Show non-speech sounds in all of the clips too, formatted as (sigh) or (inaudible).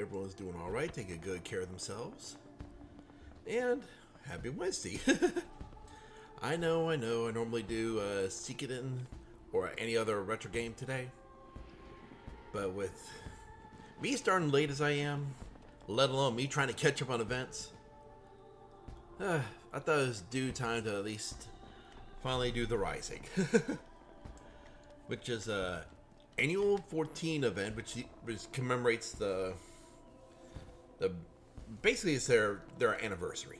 everyone's doing all right, taking good care of themselves. And happy Wednesday. (laughs) I know, I know, I normally do uh, Suikoden or any other retro game today. But with me starting late as I am, let alone me trying to catch up on events, uh, (sighs) I thought it was due time to at least finally do the Rising. (laughs) which is a annual 14 event which, which commemorates the the basically it's their their anniversary.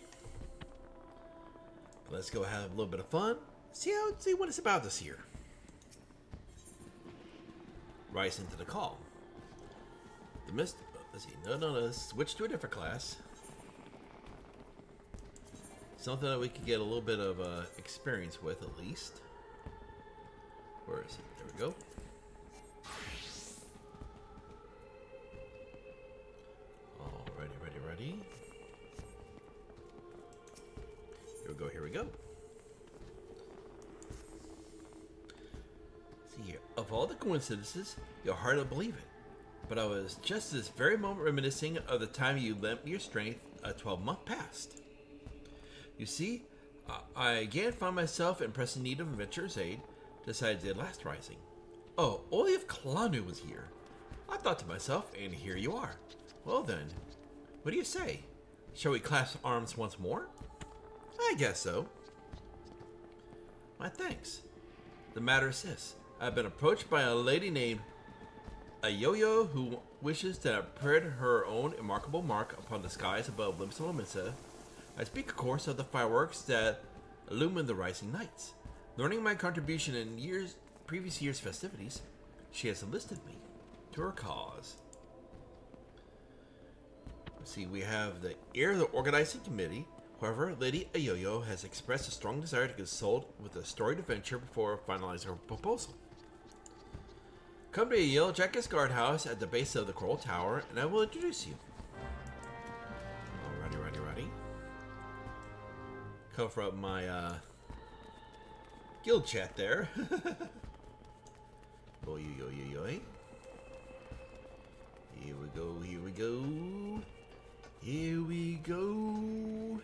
Let's go have a little bit of fun. See how see what it's about this year. Rise into the call. The mist. Let's see. No, no, no. Switch to a different class. Something that we could get a little bit of uh, experience with, at least. Where is it? There we go. Coincidences, you'll hardly believe it. But I was just this very moment reminiscing of the time you lent me your strength a 12 month past. You see, I again found myself in pressing need of adventurer's aid, decided the last rising. Oh, only if Kalanu was here. I thought to myself, and here you are. Well then, what do you say? Shall we clasp arms once more? I guess so. My thanks. The matter is this. I've been approached by a lady named Ayoyo who wishes to imprint her own remarkable mark upon the skies above Limsa. I speak, of course, of the fireworks that illumine the rising nights. Learning my contribution in years previous year's festivities, she has enlisted me to her cause. Let's see, we have the ear of the organizing committee. However, Lady Ayoyo has expressed a strong desire to consult with a storied adventure before finalizing her proposal. Come to Yellow Jacket's guardhouse at the base of the Coral Tower, and I will introduce you. Alrighty, righty, righty. Cover up my uh, guild chat there. Boy, yo, yo, yo, Here we go, here we go. Here we go.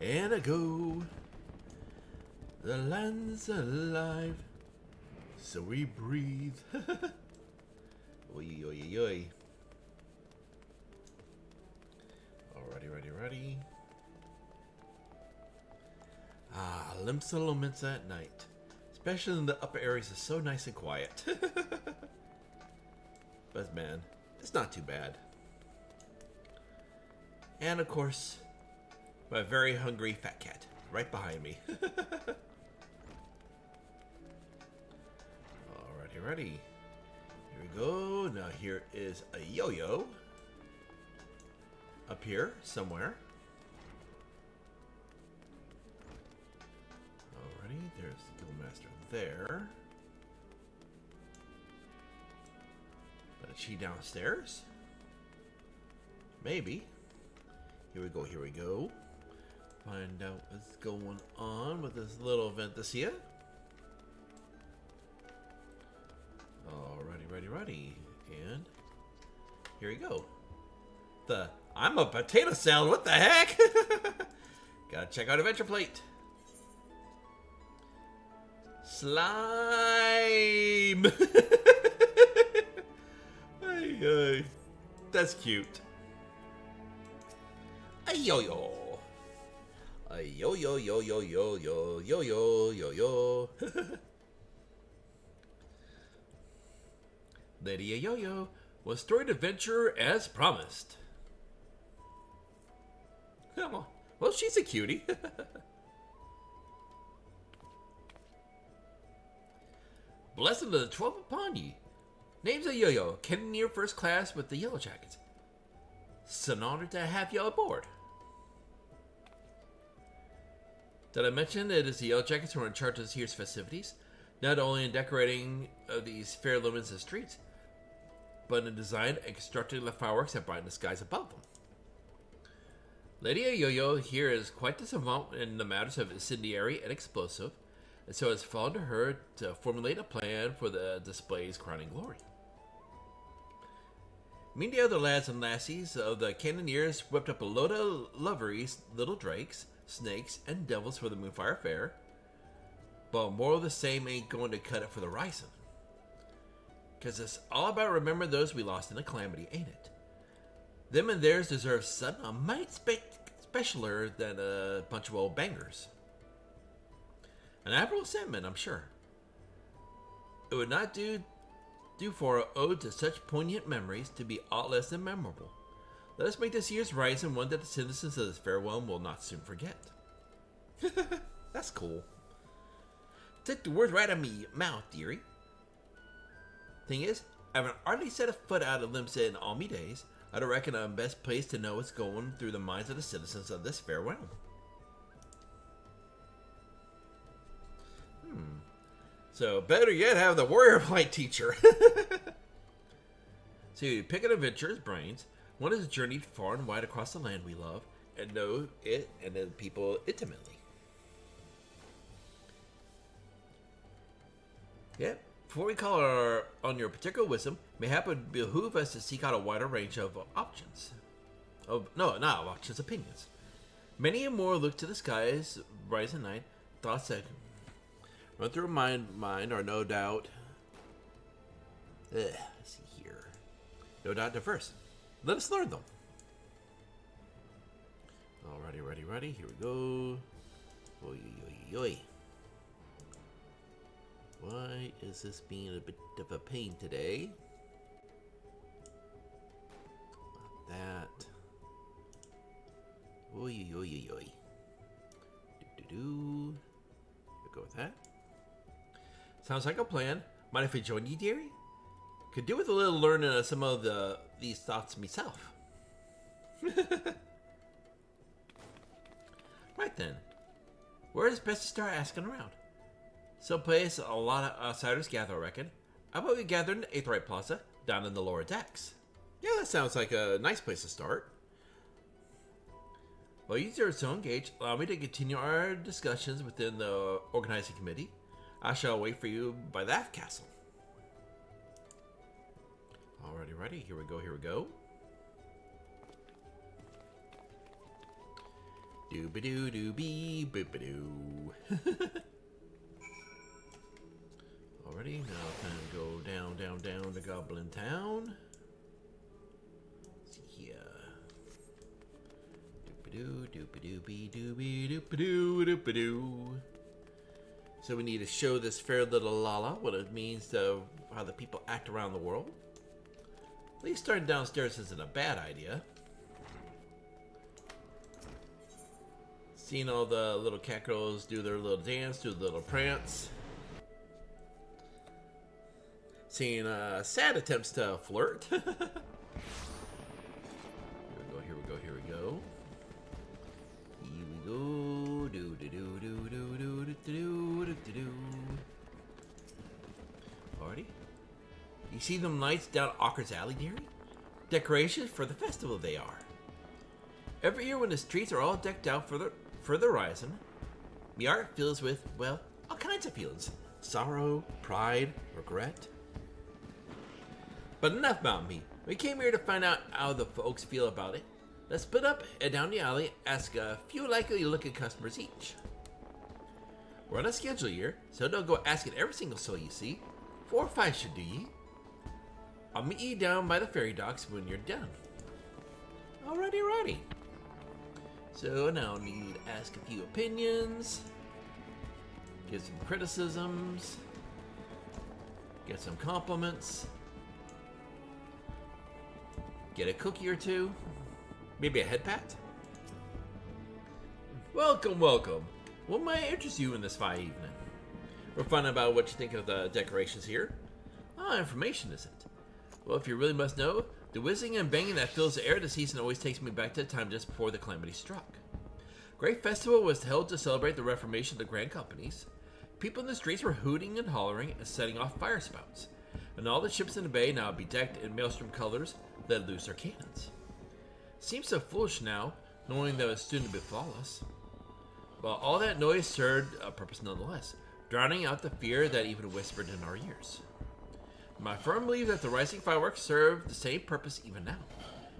And I go. The land's alive. So we breathe. oi, oi, oi. Alrighty, ready, ready. Ah, Limsa Lominsa at night. Especially in the upper areas is so nice and quiet. (laughs) but man, it's not too bad. And of course, my very hungry fat cat right behind me. (laughs) Alrighty. Here we go. Now here is a yo-yo. Up here, somewhere. Alrighty, there's the Guildmaster there. But is she downstairs? Maybe. Here we go, here we go. Find out what's going on with this little event Alrighty, ready, ready. And here we go. The I'm a potato salad, what the heck? (laughs) Gotta check out Adventure Plate. Slime! (laughs) hey, hey. That's cute. A yo-yo. A yo-yo, yo-yo, yo-yo, yo-yo, yo-yo. (laughs) Lady Yo-Yo was storied adventure as promised. Well, she's a cutie. (laughs) Blessing of the Twelve upon ye. Name's a Yo-Yo, Cannoneer First Class with the Yellow Jackets. It's an honor to have you aboard. Did I mention it is the Yellow Jackets who are in charge of this year's festivities? Not only in decorating of these fair lumens and streets, but in design and constructing the fireworks that brighten the skies above them. Lady Yo-Yo here is quite savant in the matters of incendiary and explosive, and so it's fallen to her to formulate a plan for the display's crowning glory. Me and the other lads and lassies of the Cannoneers whipped up a load of loveries, little drakes, snakes, and devils for the Moonfire Fair. But more of the same ain't going to cut it for the Rising. Because it's all about remembering those we lost in the calamity, ain't it? Them and theirs deserve something a mite spe- specialer than a bunch of old bangers. An admirable sentiment, I'm sure. It would not do do for an ode to such poignant memories to be aught less than memorable. Let us make this year's Rising one that the citizens of this fair farewell will not soon forget. (laughs) That's cool. Take the words right out of me mouth, dearie. Thing is, I haven't hardly set a foot out of Limsa in all me days. I don't reckon I'm best placed to know what's going through the minds of the citizens of this fair realm. Hmm. So, better yet, have the warrior (laughs) flight teacher. (laughs) so, you pick an adventurer's brains. One has journeyed far and wide across the land we love and know it and the people intimately. Yep. Before we call on your particular wisdom, mayhap it behoove us to seek out a wider range of options. Of no, not options, opinions. Many and more look to the skies, rise at night. Thoughts that run through my mind are no doubt. Ugh, see here. No doubt diverse. Let us learn them. Alrighty, ready, ready. Ready. Here we go. Oi, oi, oy. Why is this being a bit of a pain today? Not that. Oi, oi, oi, oi. Do, do, do. We'll go with that. Sounds like a plan. Mind if I join you, dearie? Could do with a little learning of some of the these thoughts myself. (laughs) right then. Where is best to start asking around? Some place a lot of outsiders gather, I reckon. How about we gather in the Aetheryte Plaza, down in the lower decks? Yeah, that sounds like a nice place to start. While you are so engaged, allow me to continue our discussions within the organizing committee. I shall wait for you by that castle. Alrighty, ready. Here we go, here we go. Dooba doo doo bee booba doo. (laughs) Alrighty, now time to go down, down, down to Goblin Town. Let's see here. Doop-a-doo, doop-a-doo. So we need to show this fair little Lala what it means to how the people act around the world. At least starting downstairs isn't a bad idea. Seeing all the little cat girls do their little dance, do the little prance. Seeing uh, sad attempts to flirt. here we go, here we go, here we go. Here we go. Do do do do do do do do do do do. Alrighty. You see them lights down Hawkers' Alley, dearie? Decorations for the festival they are. Every year when the streets are all decked out for the for the horizon, the fills with, well, all kinds of feelings. Sorrow, pride, regret. But enough about me. We came here to find out how the folks feel about it. Let's split up, and down the alley, ask a few likely looking customers each. We're on a schedule here, so don't go asking every single soul you see. Four or five should do ye. I'll meet you down by the ferry docks when you're done. Alrighty, righty. So now I need to ask a few opinions, give some criticisms, get some compliments, get a cookie or two, maybe a head pat. Welcome, welcome. What might interest you in this fine evening? We're finding about what you think of the decorations here. Ah, information is it? Well, if you really must know, the whizzing and banging that fills the air this season always takes me back to the time just before the calamity struck. Great festival was held to celebrate the reformation of the grand companies. People in the streets were hooting and hollering and setting off fire spouts, and all the ships in the bay now bedecked in maelstrom colors let loose their cannons. Seems so foolish now, knowing that was soon to befall us. But all that noise served a purpose nonetheless, drowning out the fear that even whispered in our ears. My firm belief that the rising fireworks serve the same purpose even now.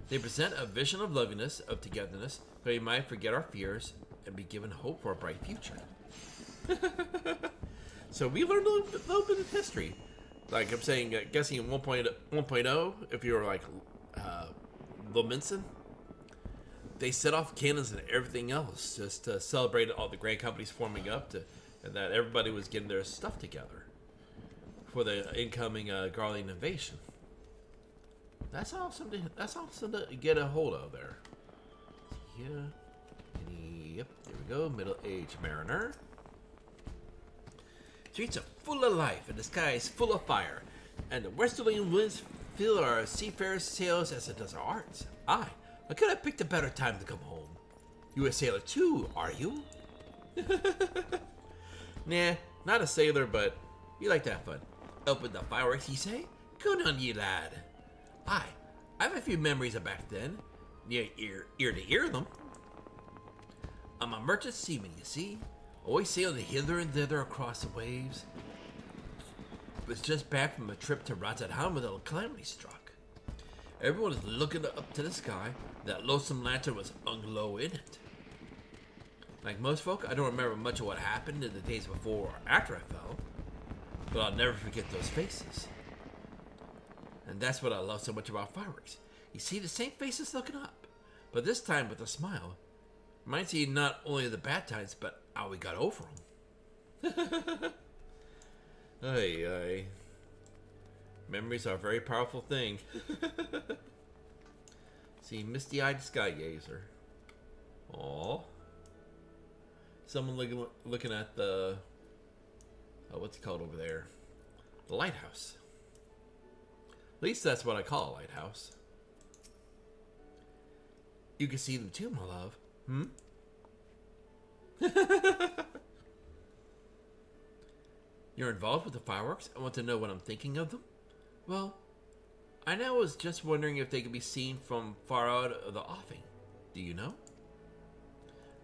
They present a vision of loveliness, of togetherness, where we might forget our fears and be given hope for a bright future. (laughs) so we learned a little bit, of history. Like I'm saying, uh, guessing 1.0, 1.0, if you were like uh, Lominsan, they set off cannons and everything else just to celebrate all the great companies forming up to, and that everybody was getting their stuff together for the incoming uh, Garlean invasion. That's awesome. To, that's awesome to get a hold of there. Yeah. Yep. There we go. Middle-aged mariner. Streets are full of life, and the sky is full of fire, and the westerly winds fill our seafarers' tales as it does our arts. I, I could have picked a better time to come home. You a sailor too, are you? (laughs) nah, not a sailor, but you like to have fun. Open the fireworks, you say? Good on you, lad. I, I have a few memories of back then. Near ear, ear to ear them. I'm a merchant seaman, you see. Always sailing hither and thither across the waves. Was just back from a trip to Rotterdam when a calamity struck. Everyone was looking up to the sky. That lonesome lantern was hung low in it. Like most folk, I don't remember much of what happened in the days before or after I fell, but I'll never forget those faces. And that's what I love so much about fireworks. You see the same faces looking up, but this time with a smile. Reminds you not only of the bad times, but how we got over them. (laughs) ay, ay. Memories are a very powerful thing. (laughs) see, misty-eyed sky gazer. Aw. Someone looking looking at the oh, what's it called over there? The lighthouse. At least that's what I call a lighthouse. You can see them too, my love. Hmm? (laughs) You're involved with the fireworks and want to know what I'm thinking of them? Well, I now was just wondering if they could be seen from far out of the offing. Do you know?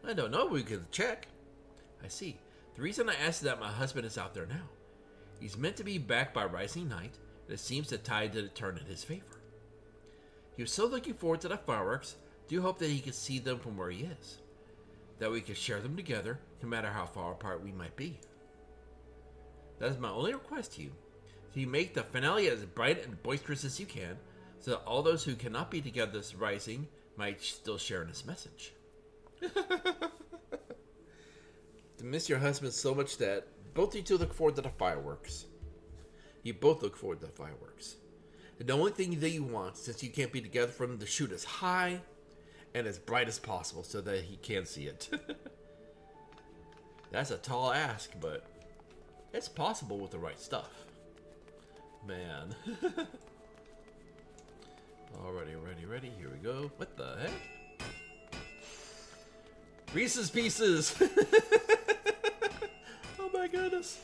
I don't know, we could check. I see. The reason I asked is that my husband is out there now. He's meant to be back by rising night, and it seems the tide did turn in his favor. He was so looking forward to the fireworks, do hope that he can see them from where he is. That we can share them together, no matter how far apart we might be. That is my only request to you. To you make the finale as bright and boisterous as you can, so that all those who cannot be together this rising might still share in this message. (laughs) to miss your husband so much that both you two look forward to the fireworks. You both look forward to the fireworks. And the only thing that you want, since you can't be together for him, to shoot as high and as bright as possible so that he can see it. (laughs) That's a tall ask, but it's possible with the right stuff. Man. (laughs) Alrighty, ready, ready. Here we go. What the heck? Reese's Pieces! (laughs) oh my goodness.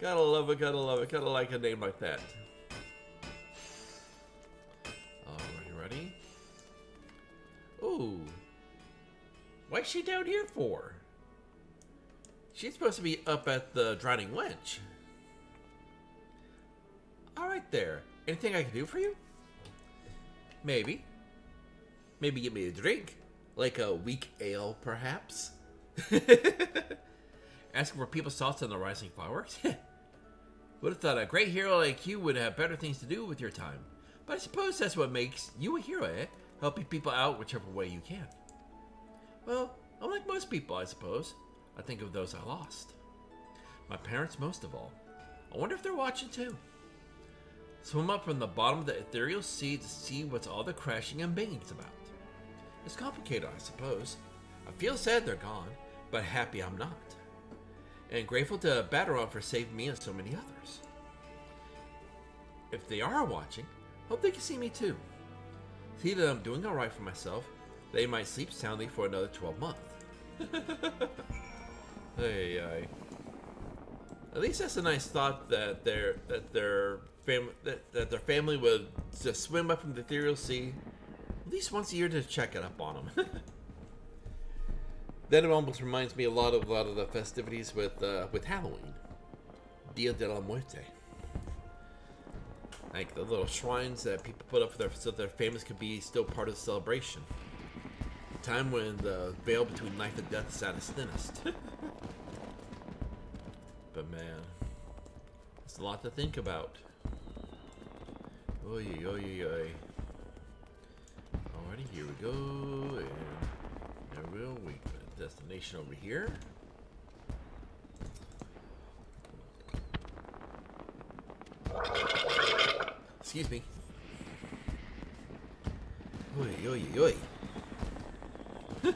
Gotta love it, gotta love it, gotta like a name like that. Alrighty, ready? Ooh. What's she down here for? She's supposed to be up at the Drowning Wench. Alright there. Anything I can do for you? Maybe. Maybe get me a drink. Like a weak ale, perhaps? (laughs) Asking for people's thoughts on the rising fireworks? (laughs) would have thought a great hero like you would have better things to do with your time. But I suppose that's what makes you a hero, eh? Helping people out whichever way you can. Well, I'm like most people, I suppose. I think of those I lost. My parents most of all. I wonder if they're watching too. Swim up from the bottom of the aetherial sea to see what's all the crashing and banging's about. It's complicated, I suppose. I feel sad they're gone, but happy I'm not. And grateful to Baderon for saving me and so many others. If they are watching, hope they can see me too. See that I'm doing alright for myself, they might sleep soundly for another 12 months. (laughs) hey. At least that's a nice thought that their that their family that, that their family would just swim up from the aetherial sea at least once a year to check it up on them. (laughs) then it almost reminds me a lot of a lot of the festivities with uh, with Halloween, Dia de la Muerte. Like the little shrines that people put up for their, so their families could be still part of the celebration. A time when the veil between life and death is at its thinnest. (laughs) a lot to think about. Oy, oy, oy, oy. Alrighty, here we go. And there we go. We destination over here. Excuse me. Oy, oy, oy. (laughs)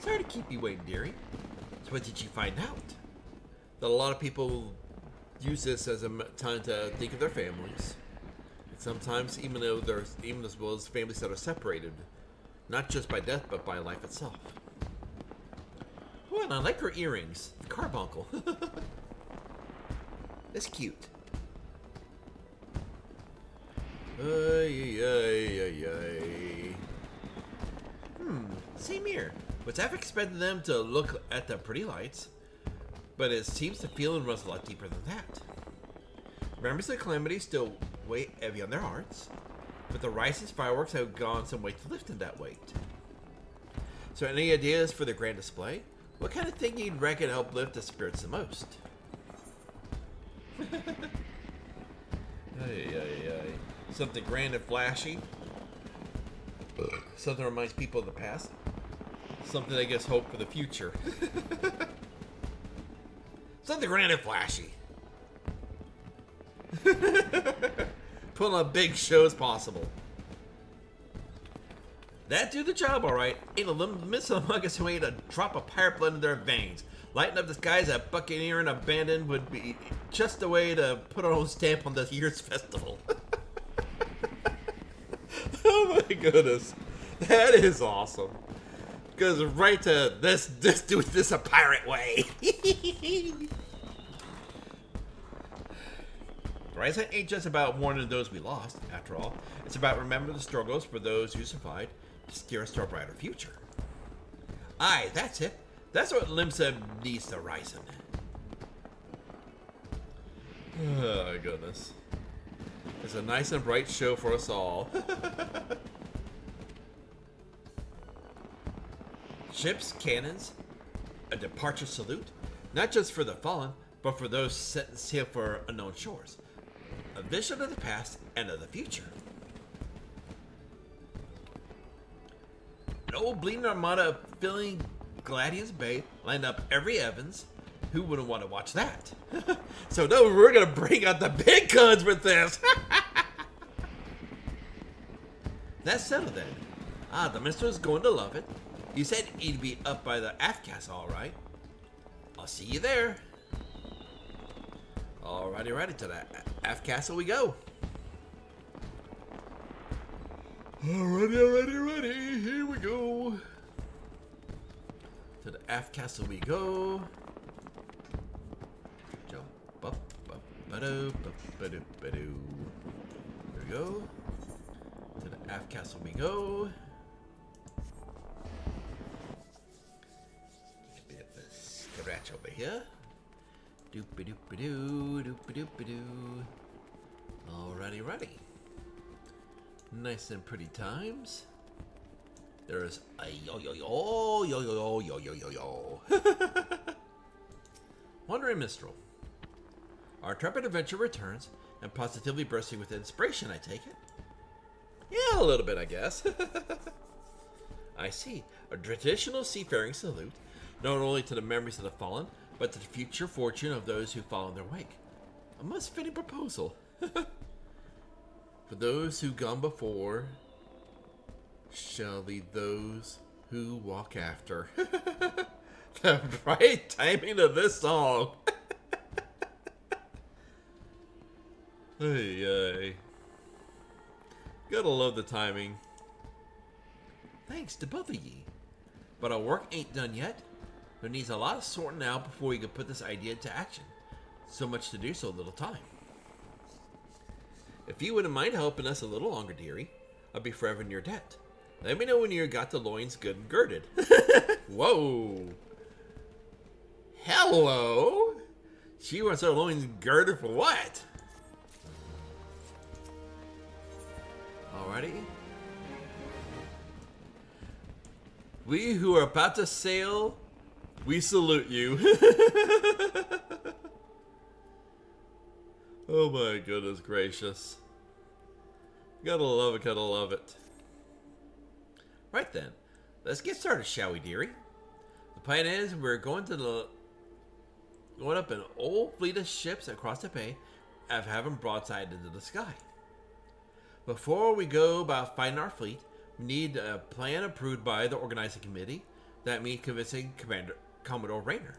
Sorry to keep you waiting, dearie. What did you find out? That a lot of people use this as a time to think of their families. And sometimes, even though there's even as well as families that are separated, not just by death but by life itself. Oh, and I like her earrings. The carbuncle. (laughs) it's cute. Ay, ay, ay, ay. Hmm, same here. Was half expecting them to look at the pretty lights, but it seems the feeling runs a lot deeper than that. Memories of calamity still weigh heavy on their hearts, but the Rice's fireworks have gone some way to lifting that weight. So, any ideas for the grand display? What kind of thing you'd reckon help lift the spirits the most? (laughs) Ay, ay, ay. Something grand and flashy. Something reminds people of the past. Something I guess hope for the future. (laughs) Something grand and flashy. (laughs) Put on a big show as possible. That do the job, all right. Ain't a lim- miss among us who ain't a drop of pirate blood in their veins. Lighting up the skies at Buccaneer and Abandon would be just a way to put our own stamp on this year's festival. (laughs) oh my goodness, that is awesome. Goes right to this. This do this a pirate way. (laughs) Rise ain't just about mourning those we lost, after all. It's about remembering the struggles for those who survived to steer us to a brighter future. Aye, that's it. That's what Limsa needs to rise in. (sighs) Oh, goodness. It's a nice and bright show for us all. (laughs) Ships, cannons, a departure salute, not just for the fallen, but for those set sail for unknown shores. A vision of the past and of the future. An old bleeding armada filling Gladius Bay lined up every Evans. Who wouldn't want to watch that? (laughs) so no, we're gonna bring out the big guns with this. (laughs) That's settled then. Ah, the minister is going to love it. You said he'd be up by the aft castle, all right. I'll see you there. Alrighty, righty to that aft castle we go. Alrighty, alrighty, alrighty. Here we go. To the aft castle we go. Jump up, up, ba-do, ba-do, ba-do. There we go. To the aft castle we go. Scratch over here. Doopy doopy doo, doopy doopy doo. Alrighty, righty. Nice and pretty times. There's a yo yo yo yo yo yo yo yo yo. (laughs) Wandering Minstrel. Our intrepid adventure returns and positively bursting with inspiration, I take it. Yeah, a little bit, I guess. (laughs) I see. A traditional seafaring salute, not only to the memories of the fallen, but to the future fortune of those who follow in their wake. A most fitting proposal. (laughs) For those who gone before shall lead those who walk after. (laughs) the right timing of this song. (laughs) hey, ay. Gotta love the timing. Thanks to both of ye. But our work ain't done yet. There needs a lot of sorting out before we can put this idea into action. So much to do, so little time. If you wouldn't mind helping us a little longer, dearie, I'd be forever in your debt. Let me know when you got the loins good and girded. (laughs) Whoa. Hello. She wants her loins girded for what? Alrighty. We who are about to sail, we salute you. (laughs) oh my goodness gracious. Gotta love it, gotta love it. Right then, let's get started, shall we, dearie? The plan is we're going to the going up an old fleet of ships across the bay and having broadside into the sky. Before we go about finding our fleet, we need a plan approved by the organizing committee. That means convincing Commander Commodore Reynard.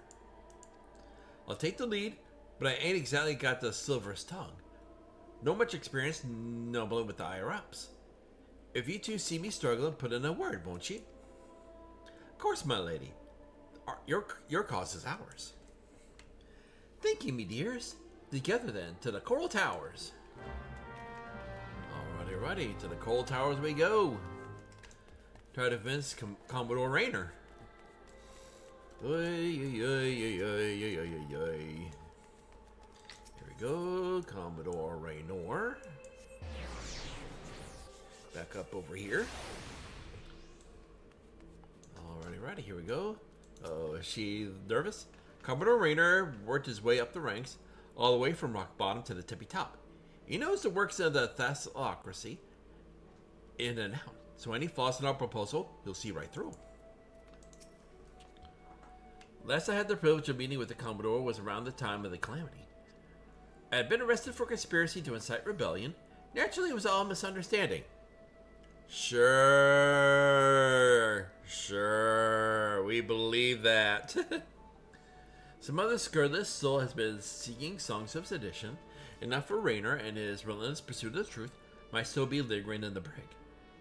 I'll take the lead, but I ain't exactly got the silverest tongue. No much experience numbling with the higher ups. If you two see me struggling, put in a word, won't you? Of course, my lady. Our, your your cause is ours. Thank you, me dears. Together then, to the Coral Towers. Alrighty, righty, to the Coral Towers we go. Try to convince Com- Commodore Reynard. Here we go, Commodore Reynard. Back up over here. Alrighty, righty, here we go. Oh, is she nervous? Commodore Reynard worked his way up the ranks, all the way from rock bottom to the tippy top. He knows the works of the Thalassocracy in and out, so any flaws in our proposal, he'll see right through. Last I had the privilege of meeting with the Commodore was around the time of the Calamity. I had been arrested for conspiracy to incite rebellion. Naturally, it was all a misunderstanding. Sure, sure, we believe that. (laughs) Some other scurrilous soul has been singing songs of sedition, enough for Reynard and his relentless pursuit of the truth might still be lingering in the brig.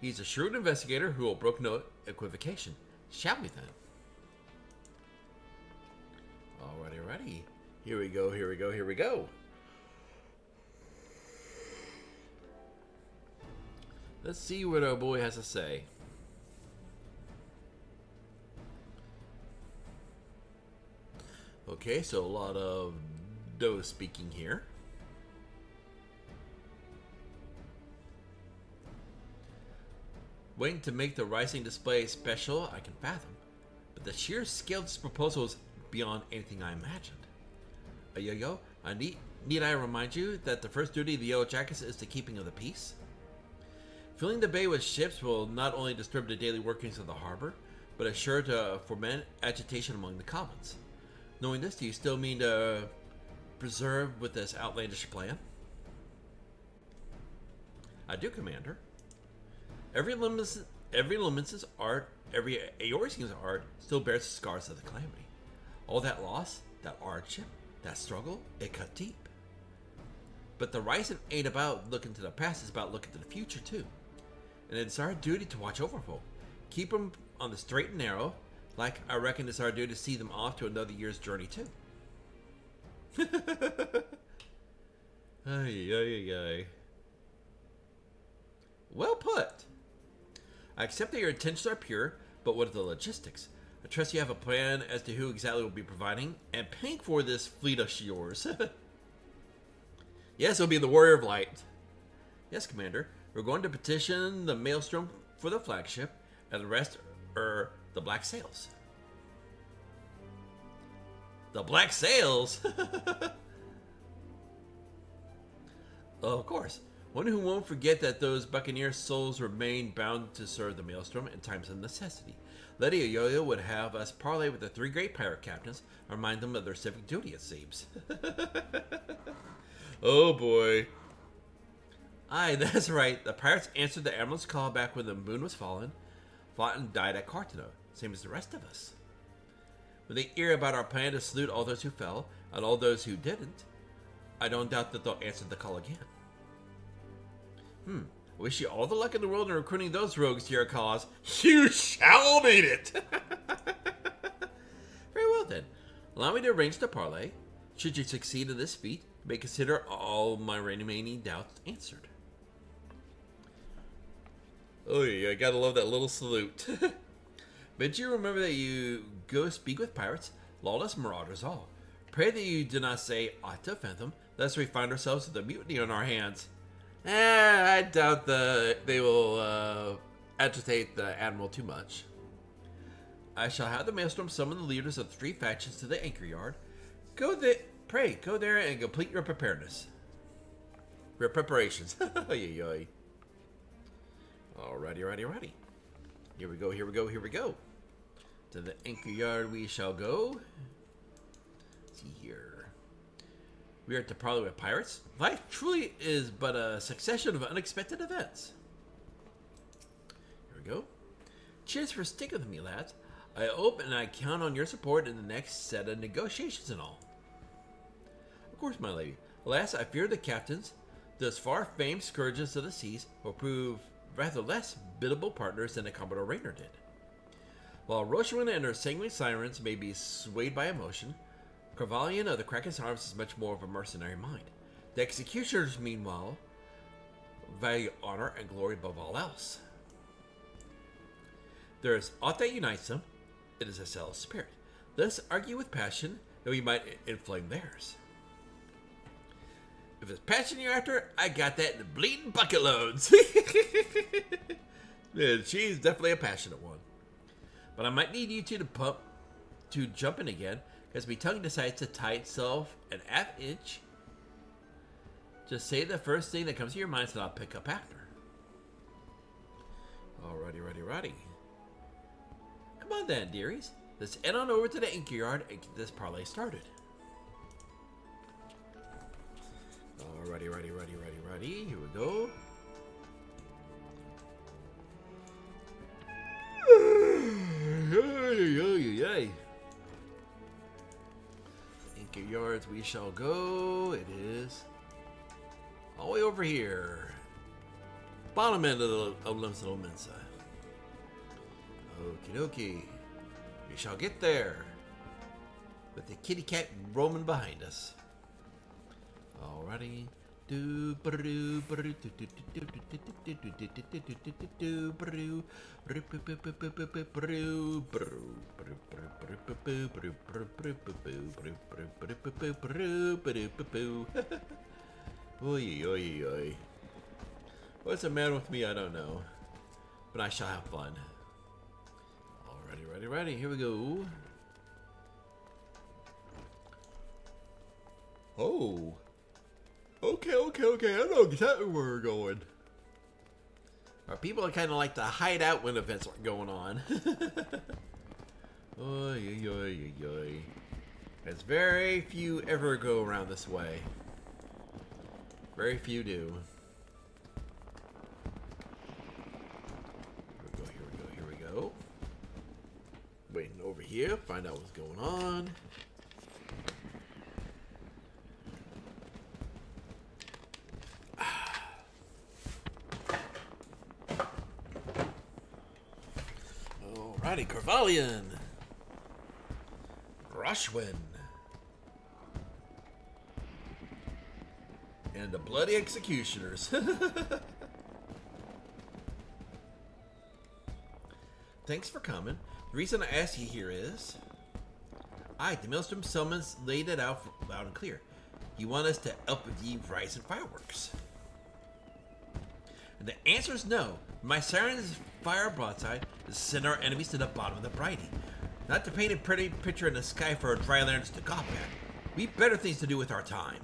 He's a shrewd investigator who will brook no equivocation. Shall we then? Alrighty, righty. Here we go, here we go, here we go. Let's see what our boy has to say. Okay, so a lot of dough speaking here. Waiting to make the rising display special, I can fathom. But the sheer scale of this proposal is beyond anything I imagined. Uh, yo yo, I need, need I remind you that the first duty of the Yellow Jackets is the keeping of the peace? Filling the bay with ships will not only disturb the daily workings of the harbor, but is sure to foment agitation among the commons. Knowing this, do you still mean to preserve with this outlandish plan? I do, Commander. Every Lominsan, every Lominsan art, every Eorzean's art still bears the scars of the calamity. All that loss, that hardship, that struggle, it cut deep. But the rising ain't about looking to the past, it's about looking to the future too. And it's our duty to watch over folk. Keep them on the straight and narrow, like I reckon it's our duty to see them off to another year's journey too. (laughs) ay, ay, ay. Well put. I accept that your intentions are pure, but what are the logistics? Trust you have a plan as to who exactly will be providing and paying for this fleet of yours. (laughs) yes, it'll be the Warrior of Light. Yes, Commander. We're going to petition the Maelstrom for the flagship, and the rest are the Black Sails. The Black Sails? (laughs) of course. One who won't forget that those buccaneer souls remain bound to serve the Maelstrom in times of necessity. Lady Yo-Yo would have us parley with the three great pirate captains, remind them of their civic duty, it seems. (laughs) oh boy. Aye, (laughs) that's right. The pirates answered the Admiral's call back when the moon was fallen, fought and died at Carteneau, same as the rest of us. When they hear about our plan to salute all those who fell and all those who didn't, I don't doubt that they'll answer the call again. Hmm. I wish you all the luck in the world in recruiting those rogues to your cause. You shall need it! (laughs) Very well then. Allow me to arrange the parley. Should you succeed in this feat, you may consider all my remaining doubts answered. Oh I gotta love that little salute. (laughs) but you remember that you go speak with pirates, lawless marauders all. Pray that you do not say aught to offend them, lest we find ourselves with a mutiny on our hands. Eh, I doubt the they will uh, agitate the admiral too much. I shall have the maelstrom summon the leaders of the three factions to the anchor yard. Go there, pray, go there and complete your preparedness. Your preparations. (laughs) Alrighty, righty, righty. Here we go, here we go, here we go. To the anchor yard we shall go. Let's see here. We are to parley with pirates. Life truly is but a succession of unexpected events. Here we go. Cheers for sticking with me, lads. I hope and I count on your support in the next set of negotiations and all. Of course, my lady. Alas, I fear the captains, those far famed scourges of the seas, will prove rather less biddable partners than the Commodore Reynard did. While Rhoswen and her sanguine sirens may be swayed by emotion, Carvallain of the Kraken's Arms is much more of a mercenary mind. The executioners, meanwhile, value honor and glory above all else. There is aught that unites them, it is a zealous spirit. Let us argue with passion, that we might inflame theirs. If it's passion you're after, I got that in the bleeding bucket loads. (laughs) Man, she's definitely a passionate one. But I might need you two to pump to jump in again, because my tongue decides to tie itself an half inch. Just say the first thing that comes to your mind, so I'll pick up after. Alrighty, righty, righty. Come on then, dearies. Let's head on over to the anchor yard and get this parlay started. Alrighty, righty, righty, righty, righty. Here we go. (sighs) Anchor yards we shall go. It is all the way over here. Bottom end of the of Little Mensa. Okie dokie. We shall get there. With the kitty cat roaming behind us. Alrighty. Oy, oy, oy. What's the matter with me? I don't know. But I shall have fun. Alrighty, ready, ready. Here we go. Oh. Okay, okay, okay. I know exactly where we're going. Our people are kind of like to hide out when events are going on. (laughs) oy, oy, oy, oy. As very few ever go around this way. Very few do. Here we go, here we go, here we go. Waiting over here, find out what's going on. Alrighty, Carvallain. Rhoswen. And the Bloody Executioners. (laughs) Thanks for coming. The reason I asked you here is... I, the Maelstrom summons, laid it out loud and clear. You want us to help with ye rising fireworks. And the answer is no. My sirens fire broadside send our enemies to the bottom of the Brighty. Not to paint a pretty picture in the sky for our dry to gawp at. We better things to do with our time.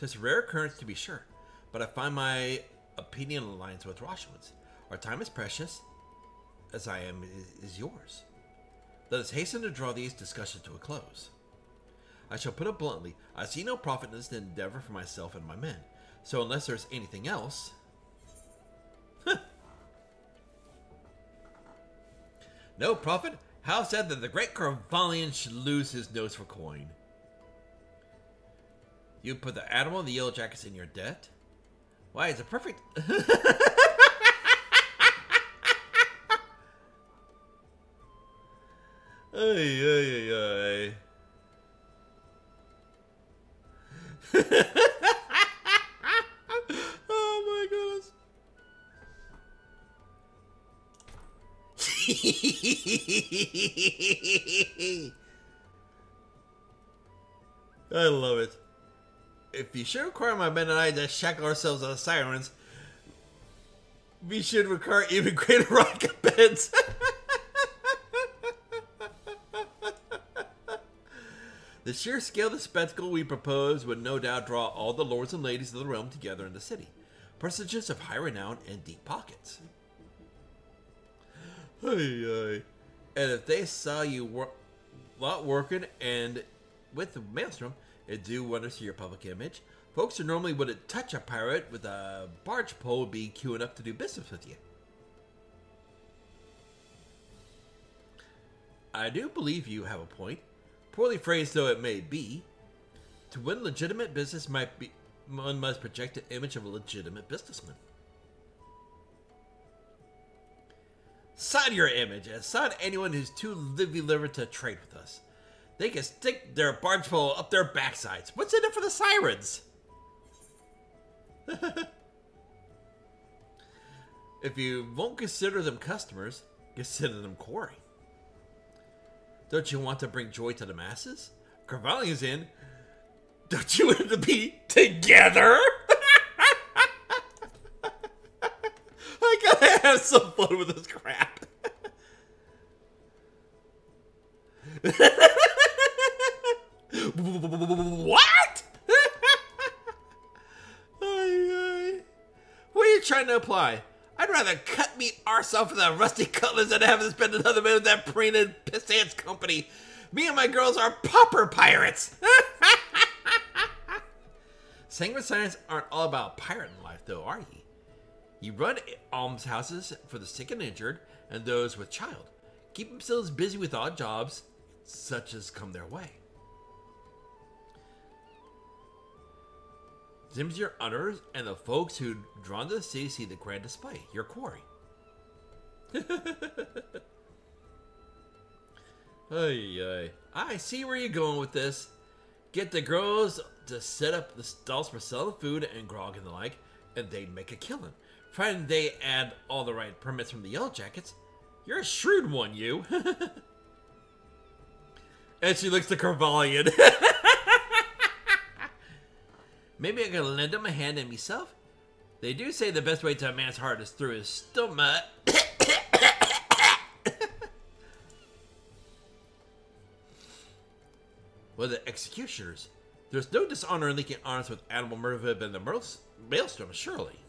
It's a rare occurrence to be sure, but I find my opinion aligns with Roshwood's. Our time is precious, as I am is yours. Let us hasten to draw these discussions to a close. I shall put it bluntly, I see no profit in this endeavor for myself and my men. So unless there's anything else... no profit? How said that the great Carvallain should lose his nose for coin. You put the animal and the Yellow Jackets in your debt? Why, it's a perfect... (laughs) ay, ay, ay, ay. (laughs) (laughs) I love it. If you should require my men and I to shackle ourselves the sirens, we should require even (laughs) greater beds. (laughs) the sheer scale of the spectacle we propose would no doubt draw all the lords and ladies of the realm together in the city, personages of high renown and deep pockets. Ay. And if they saw you wor- lot working and with the maelstrom, it do wonders to your public image. Folks who normally wouldn't touch a pirate with a barge pole be queuing up to do business with you. I do believe you have a point, poorly phrased though it may be. To win legitimate business might be one must project an image of a legitimate businessman. Sign your image and sign anyone who's too livy livered to trade with us. They can stick their barge pole up their backsides. What's in it for the sirens? (laughs) if you won't consider them customers, consider them quarry. Don't you want to bring joy to the masses? Carvalho's in. Don't you want to be together? I gotta have some fun with this crap. what? What are you trying to apply? I'd rather cut me arse off with a rusty cutlass than have to spend another minute with that preened pissant's company. Me and my girls are pauper pirates. (laughs) Sanguine Sirens aren't all about pirate life, though, are ye? You run almshouses for the sick and injured and those with child. Keep themselves busy with odd jobs, such as come their way. Zim's your honors, and the folks who drawn to the city see the grand display. Your quarry. (laughs) ay. I see where you're going with this. Get the girls to set up the stalls for selling food and grog and the like, and they'd make a killing. Provided they add all the right permits from the Yellow Jackets. You're a shrewd one, you. (laughs) and she looks to Carvallain. (laughs) Maybe I could lend him a hand and myself. They do say the best way to a man's heart is through his stomach. (coughs) well, the executioners. There's no dishonor in linking honors with animal murder and the maelstrom, surely.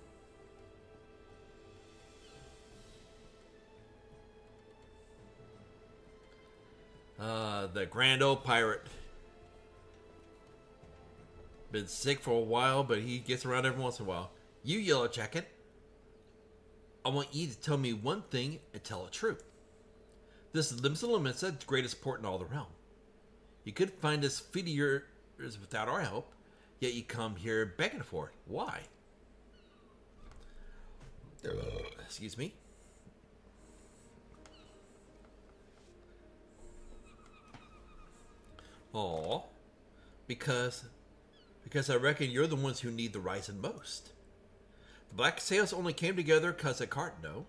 Uh, the grand old pirate. Been sick for a while, but he gets around every once in a while. You, Yellow Jacket, I want you to tell me one thing and tell it true. This is Limsa the greatest port in all the realm. You couldn't find us feeding yours without our help, yet you come here begging for it. Why? Excuse me. Aw. Because because I reckon you're the ones who need the rising most. The black sails only came together because of Carteneau.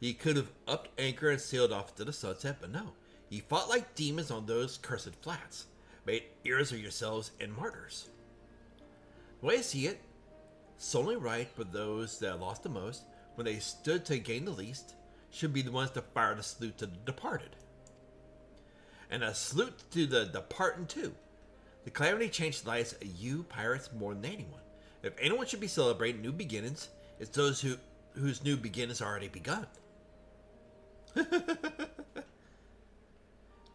He could have upped anchor and sailed off to the sunset, but no. He fought like demons on those cursed flats, made ears of yourselves and martyrs. The way I see it, it's only right for those that lost the most, when they stood to gain the least, should be the ones to fire the salute to the departed. And a salute to the departing too. The calamity changed the lives of you pirates more than anyone. If anyone should be celebrating new beginnings, it's those who whose new beginnings already begun. (laughs)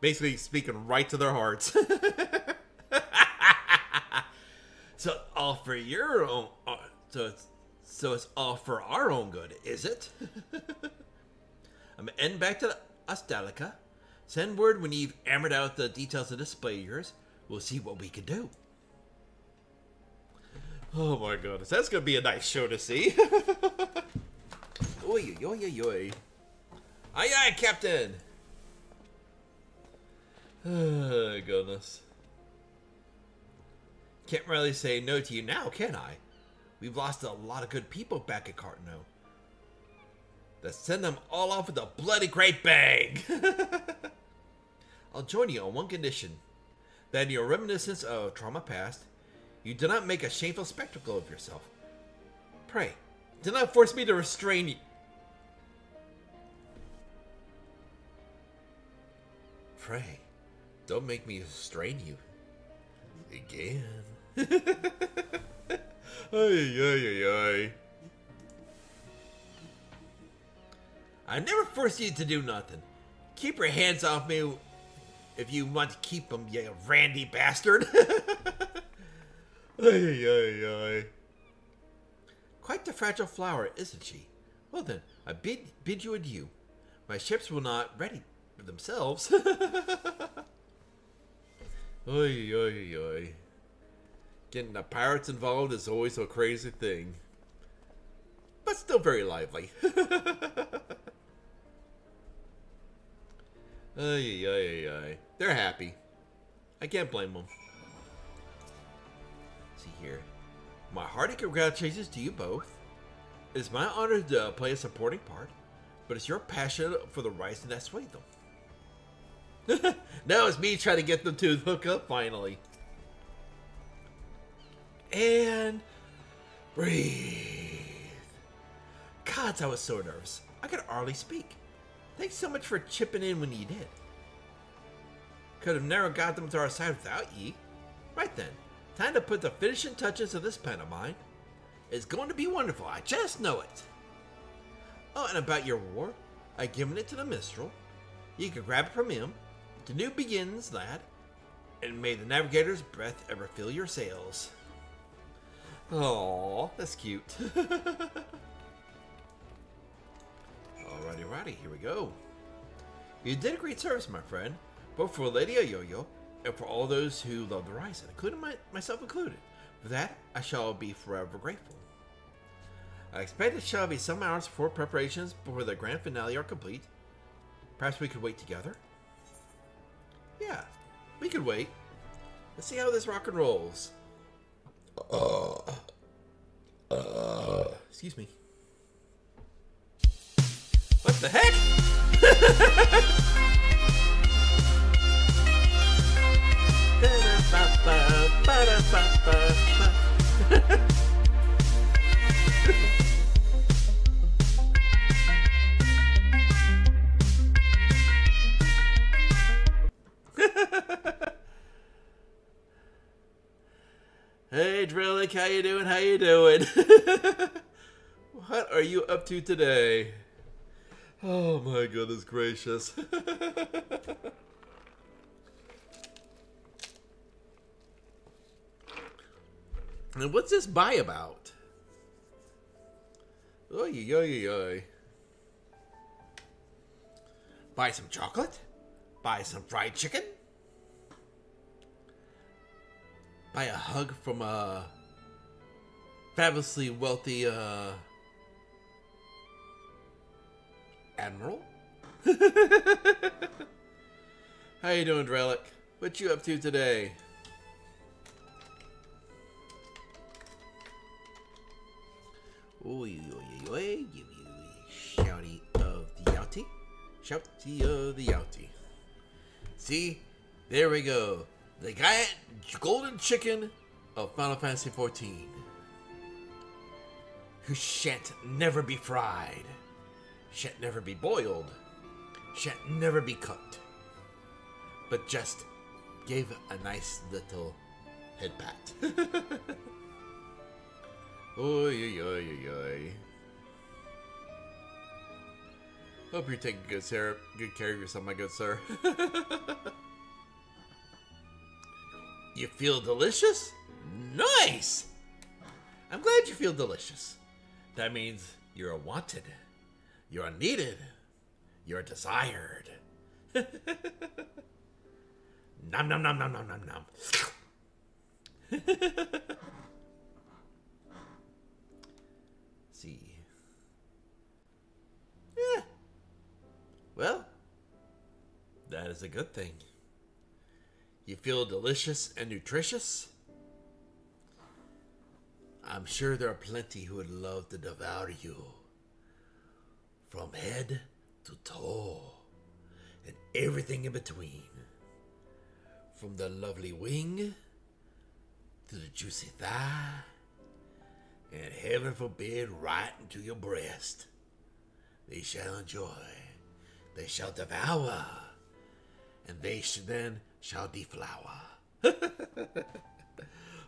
Basically speaking right to their hearts. (laughs) so all for your own uh, so it's so it's all for our own good, is it? (laughs) I'm end back to the Ostalica. Send word when you've hammered out the details of the display of yours. We'll see what we can do. Oh my goodness, that's gonna be a nice show to see. oi, oi, oi, oi. Aye, aye, Captain. (sighs) Oh, goodness. Can't really say no to you now, can I? We've lost a lot of good people back at Carteneau. Let's send them all off with a bloody great bang. (laughs) I'll join you on one condition that in your reminiscence of trauma past, you do not make a shameful spectacle of yourself. Pray, do not force me to restrain you. Pray, don't make me restrain you. Again. (laughs) ay, ay, ay, ay. I never force you to do nothing. Keep your hands off me if you want to keep them, you randy bastard. (laughs) ay, ay, ay. Quite the fragile flower, isn't she? Well then, I bid, bid you adieu. My ships will not ready themselves. Oy, oy, oy. Getting the pirates involved is always a crazy thing. But still very lively. (laughs) ay, ay, ay, They're happy. I can't blame them. see here. My hearty congratulations to you both. It is my honor to uh, play a supporting part, but it's your passion for the rising that swayed them. (laughs) now it's me trying to get them to hook up finally. And breathe. Gods, I was so nervous. I could hardly speak. Thanks so much for chipping in when you did. Could have never got them to our side without ye. Right then, time to put the finishing touches of this pen of mine. It's going to be wonderful, I just know it. Oh, and about your war, I've given it to the minstrel. You can grab it from him, the new begins, lad, and may the navigator's breath ever fill your sails. Oh, that's cute. (laughs) Alrighty, righty, here we go. You did a great service, my friend, both for Lady Yo-Yo and for all those who love the Horizon, including my, myself included. For that, I shall be forever grateful. I expect it shall be some hours before preparations before the grand finale are complete. Perhaps we could wait together? Yeah, we could wait. Let's see how this rock and rolls. Uh, uh, excuse me. What the heck? (laughs) Hey, Drellick, how you doing? How you doing? (laughs) what are you up to today? Oh my goodness gracious. (laughs) and what's this buy about? Oy, oy, oy. Buy some chocolate? Buy some fried chicken? buy a hug from a fabulously wealthy uh, admiral. (laughs) How you doing, Drelic? What you up to today? Oi, oi, oi, give you a shouty of the outie. Shouty of the outie. See? There we go. The guy, golden chicken of Final Fantasy XIV, who shan't never be fried, shan't never be boiled, shan't never be cooked, but just gave a nice little head pat. (laughs) oy, oy, oy, oy. Hope you're taking good care, good care of yourself, my good sir. (laughs) You feel delicious? Nice! I'm glad you feel delicious. That means you're a wanted, you're needed, you're desired. (laughs) nom nom nom nom nom nom nom. (laughs) see. Yeah. Well, that is a good thing. You feel delicious and nutritious? I'm sure there are plenty who would love to devour you. From head to toe, and everything in between. From the lovely wing to the juicy thigh, and heaven forbid, right into your breast. They shall enjoy, they shall devour, and they then shall deflower. (laughs)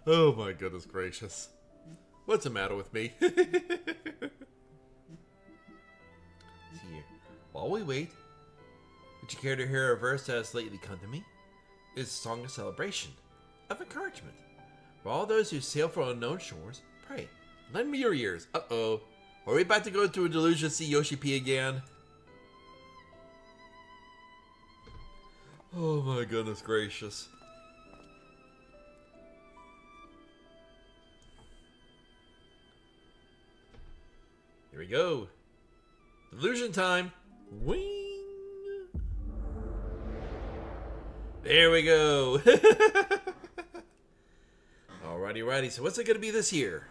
oh my goodness gracious. What's the matter with me? (laughs) While we wait, would you care to hear a verse that has lately come to me? It's a song of celebration, of encouragement. For all those who sail for unknown shores, pray, lend me your ears. Uh oh. Are we about to go through a delusion see Yoshi P again? Oh my goodness gracious. Here we go. Delusion time. Wing. There we go. (laughs) Alrighty, righty. So what's it going to be this year?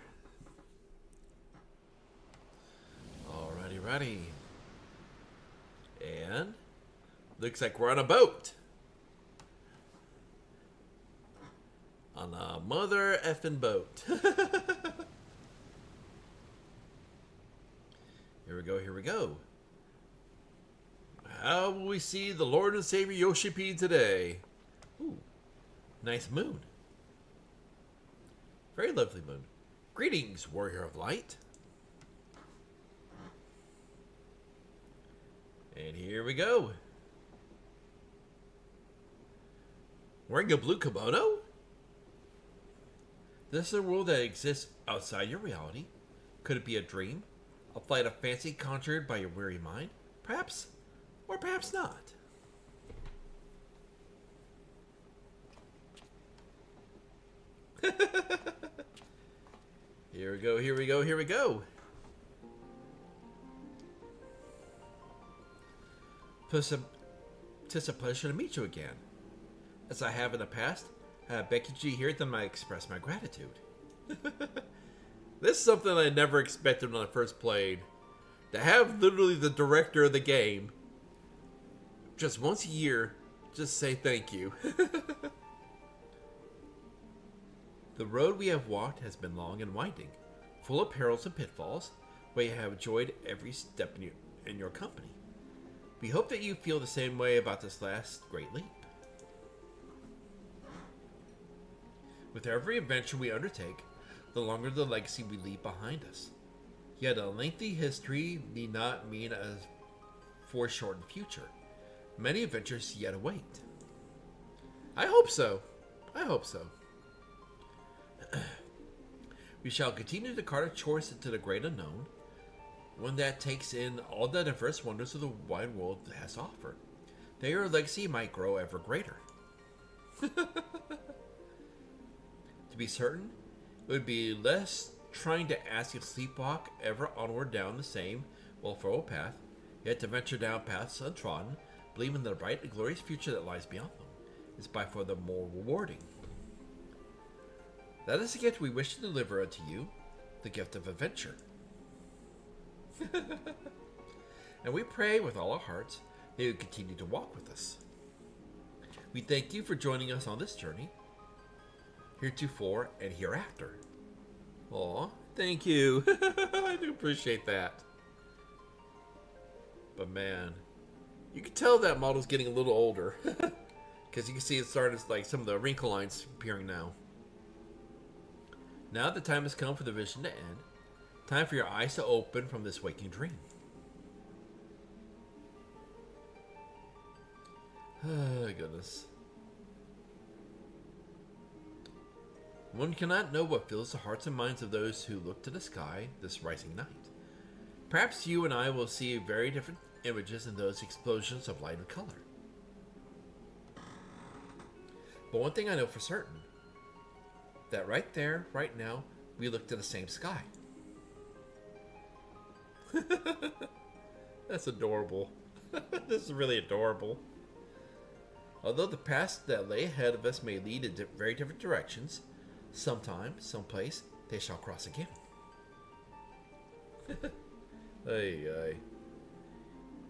Alrighty, righty. And looks like we're on a boat. On a mother effing boat. (laughs) Here we go, here we go. How will we see the Lord and Savior Yoshi P today? Ooh, nice moon. Very lovely moon. Greetings, Warrior of Light. And here we go. Wearing a blue kimono? This is a world that exists outside your reality. Could it be a dream? A flight of fancy conjured by your weary mind? Perhaps, or perhaps not. (laughs) here we go, here we go, here we go. Tis a, a pleasure to meet you again. As I have in the past, I Becky G here to I express my gratitude. (laughs) This is something I never expected when I first played. To have literally the director of the game just once a year just say thank you. (laughs) the road we have walked has been long and winding, full of perils and pitfalls, but you have enjoyed every step in your, in your company. We hope that you feel the same way about this last great leap. With every adventure we undertake, the longer the legacy we leave behind us. Yet a lengthy history need not mean a foreshortened future. Many adventures yet await. I hope so. I hope so. (clears throat) we shall continue to cart a choice into the great unknown, one that takes in all the diverse wonders of the wide world has to offer. Your legacy might grow ever greater. (laughs) to be certain, it would be less trying to ask you sleepwalk ever onward down the same well-furrowed path, yet to venture down paths untrodden, believing in the bright and glorious future that lies beyond them is by far the more rewarding. That is the gift we wish to deliver unto you, the gift of adventure. (laughs) and we pray with all our hearts that you continue to walk with us. We thank you for joining us on this journey heretofore and hereafter. Aw, thank you. (laughs) I do appreciate that. But man, you can tell that model's getting a little older. (laughs) Because you can see it's started like, some of the wrinkle lines appearing now. Now the time has come for the vision to end. Time for your eyes to open from this waking dream. (sighs) Oh, goodness. One cannot know what fills the hearts and minds of those who look to the sky this rising night. Perhaps you and I will see a very different images in those explosions of light and color. But one thing I know for certain that right there, right now, we look to the same sky. (laughs) That's adorable. (laughs) this is really adorable. Although the paths that lay ahead of us may lead in very different directions, Sometime, someplace, they shall cross again. (laughs) hey, hey.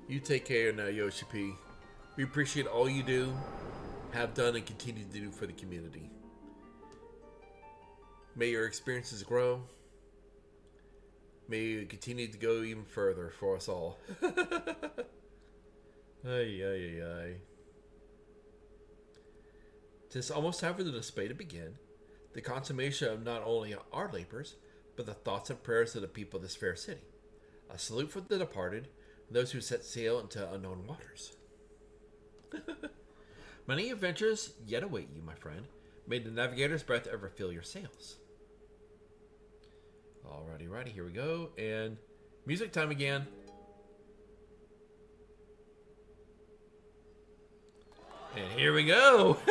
You take care now, Yoshi P. We appreciate all you do. have done and continue to do for the community. May your experiences grow. May you continue to go even further for us all. (laughs) ay, ay, ay, ay. Tis almost time for the display to begin, the consummation of not only our labors, but the thoughts and prayers of the people of this fair city. A salute for the departed, those who set sail into unknown waters. (laughs) Many adventures yet await you, my friend. May the navigator's breath ever fill your sails. Alrighty, righty, here we go. And music time again. And here we go. (laughs)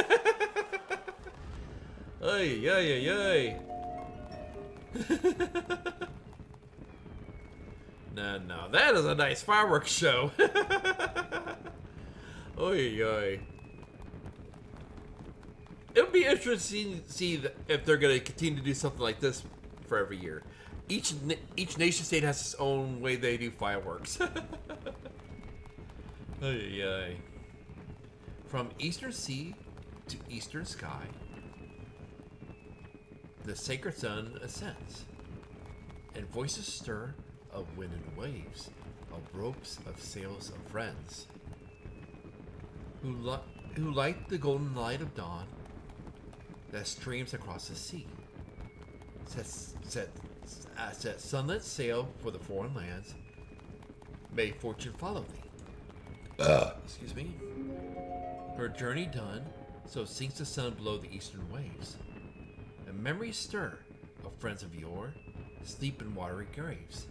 Ay, ay, ay, ay. (laughs) no, no, that is a nice fireworks show. (laughs) oy, oy. It would be interesting to see if they're going to continue to do something like this for every year. Each each nation state has its own way they do fireworks. (laughs) ay, ay. From eastern sea to eastern sky, the sacred sun ascends, and voices stir of wind and waves, of ropes of sails of friends, who, li- who light the golden light of dawn that streams across the sea. Set, set, uh, set sunlit sail for the foreign lands. May fortune follow thee. Uh, excuse me. Her journey done, so sinks the sun below the eastern waves and memories stir of friends of yore, sleep in watery graves.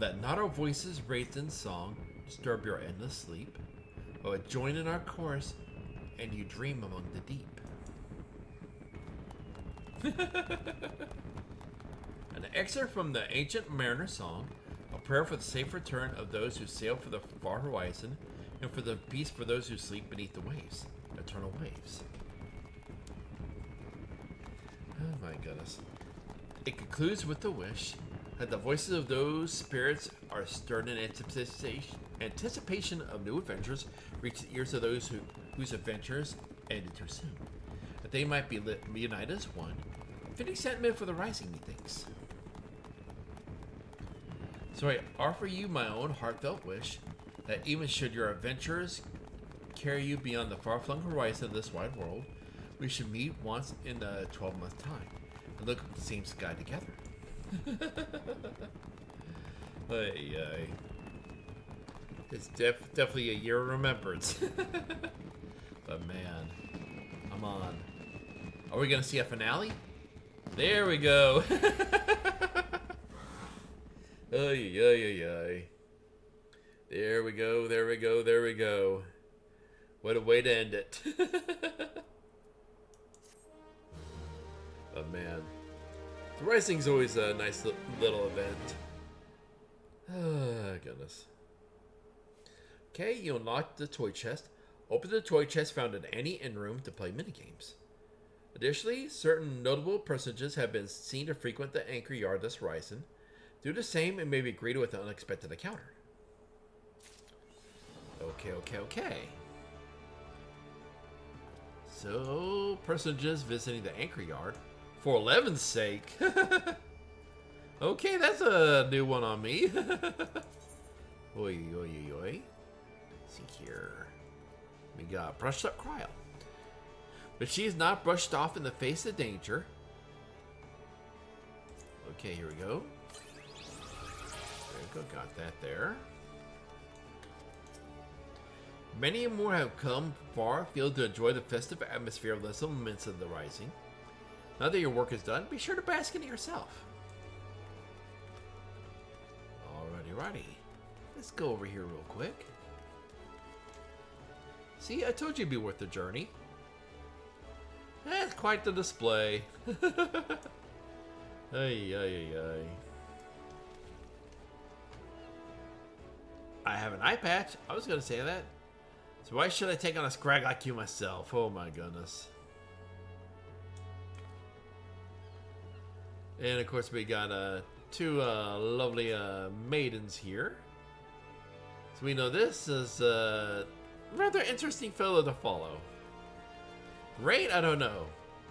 Let not our voices raised in song disturb your endless sleep, but join in our chorus and you dream among the deep. (laughs) An excerpt from the ancient mariner song, a prayer for the safe return of those who sail for the far horizon, and for the peace for those who sleep beneath the waves, eternal waves. Oh my goodness. It concludes with the wish that the voices of those spirits are stirred in anticipation, anticipation of new adventures reach the ears of those who, whose adventures ended too soon. That they might be lit, united as one. Fitting sentiment for the rising, methinks. So I offer you my own heartfelt wish that even should your adventures carry you beyond the far-flung horizon of this wide world, we should meet once in a 12 month time and look at the same sky together. (laughs) ay, ay. It's def definitely a year of remembrance. (laughs) but man, I'm on. Are we gonna see a finale? There we go. (laughs) ay, ay, ay, ay. There we go, there we go, there we go. What a way to end it. But man, the Rising's always a nice little event. Ah, goodness. Okay, you unlock the toy chest. Open the toy chest found in any inn room to play minigames. Additionally, certain notable personages have been seen to frequent the anchor yard this horizon. Do the same and may be greeted with an unexpected encounter. Okay, okay, okay. So, personages visiting the anchor yard for 11's sake. (laughs) okay, that's a new one on me. (laughs) oi, oi, oi, oi. see here. We got brushed up Cryo. But she is not brushed off in the face of danger. Okay, here we go. There we go, got that there. Many more have come far afield to enjoy the festive atmosphere of the moments of the Rising. Now that your work is done, be sure to bask in it yourself. Alrighty, righty. Let's go over here real quick. See, I told you it'd be worth the journey. That's quite the display. (laughs) ay, ay, ay, ay. I have an eye patch. I was going to say that. So why should I take on a scrag like you myself? Oh my goodness. And of course we got uh, two uh, lovely uh, maidens here. So we know this is a rather interesting fellow to follow. Great, I don't know,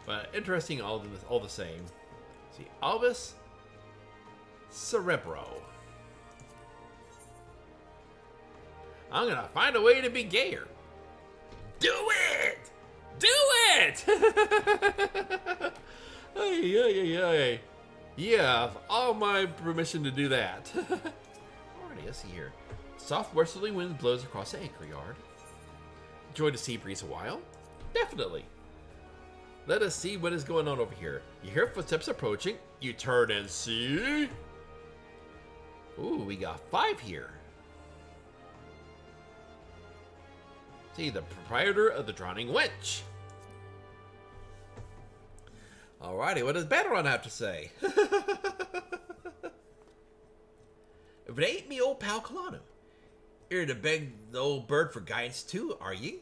but interesting all the, all the same. See, Albus Cerebro. I'm gonna find a way to be gayer. Do it! Do it! (laughs) hey, hey, hey, hey. Yeah, all my permission to do that. (laughs) Alrighty, let's see here. Soft westerly wind blows across the anchor yard. Enjoy the sea breeze a while? Definitely. Let us see what is going on over here. You hear footsteps approaching. You turn and see. Ooh, we got five here. See, the proprietor of the Drowning Wench. Alrighty, what does Baderon have to say? (laughs) if it ain't me old pal Kalanu, here to beg the old bird for guidance too, are ye?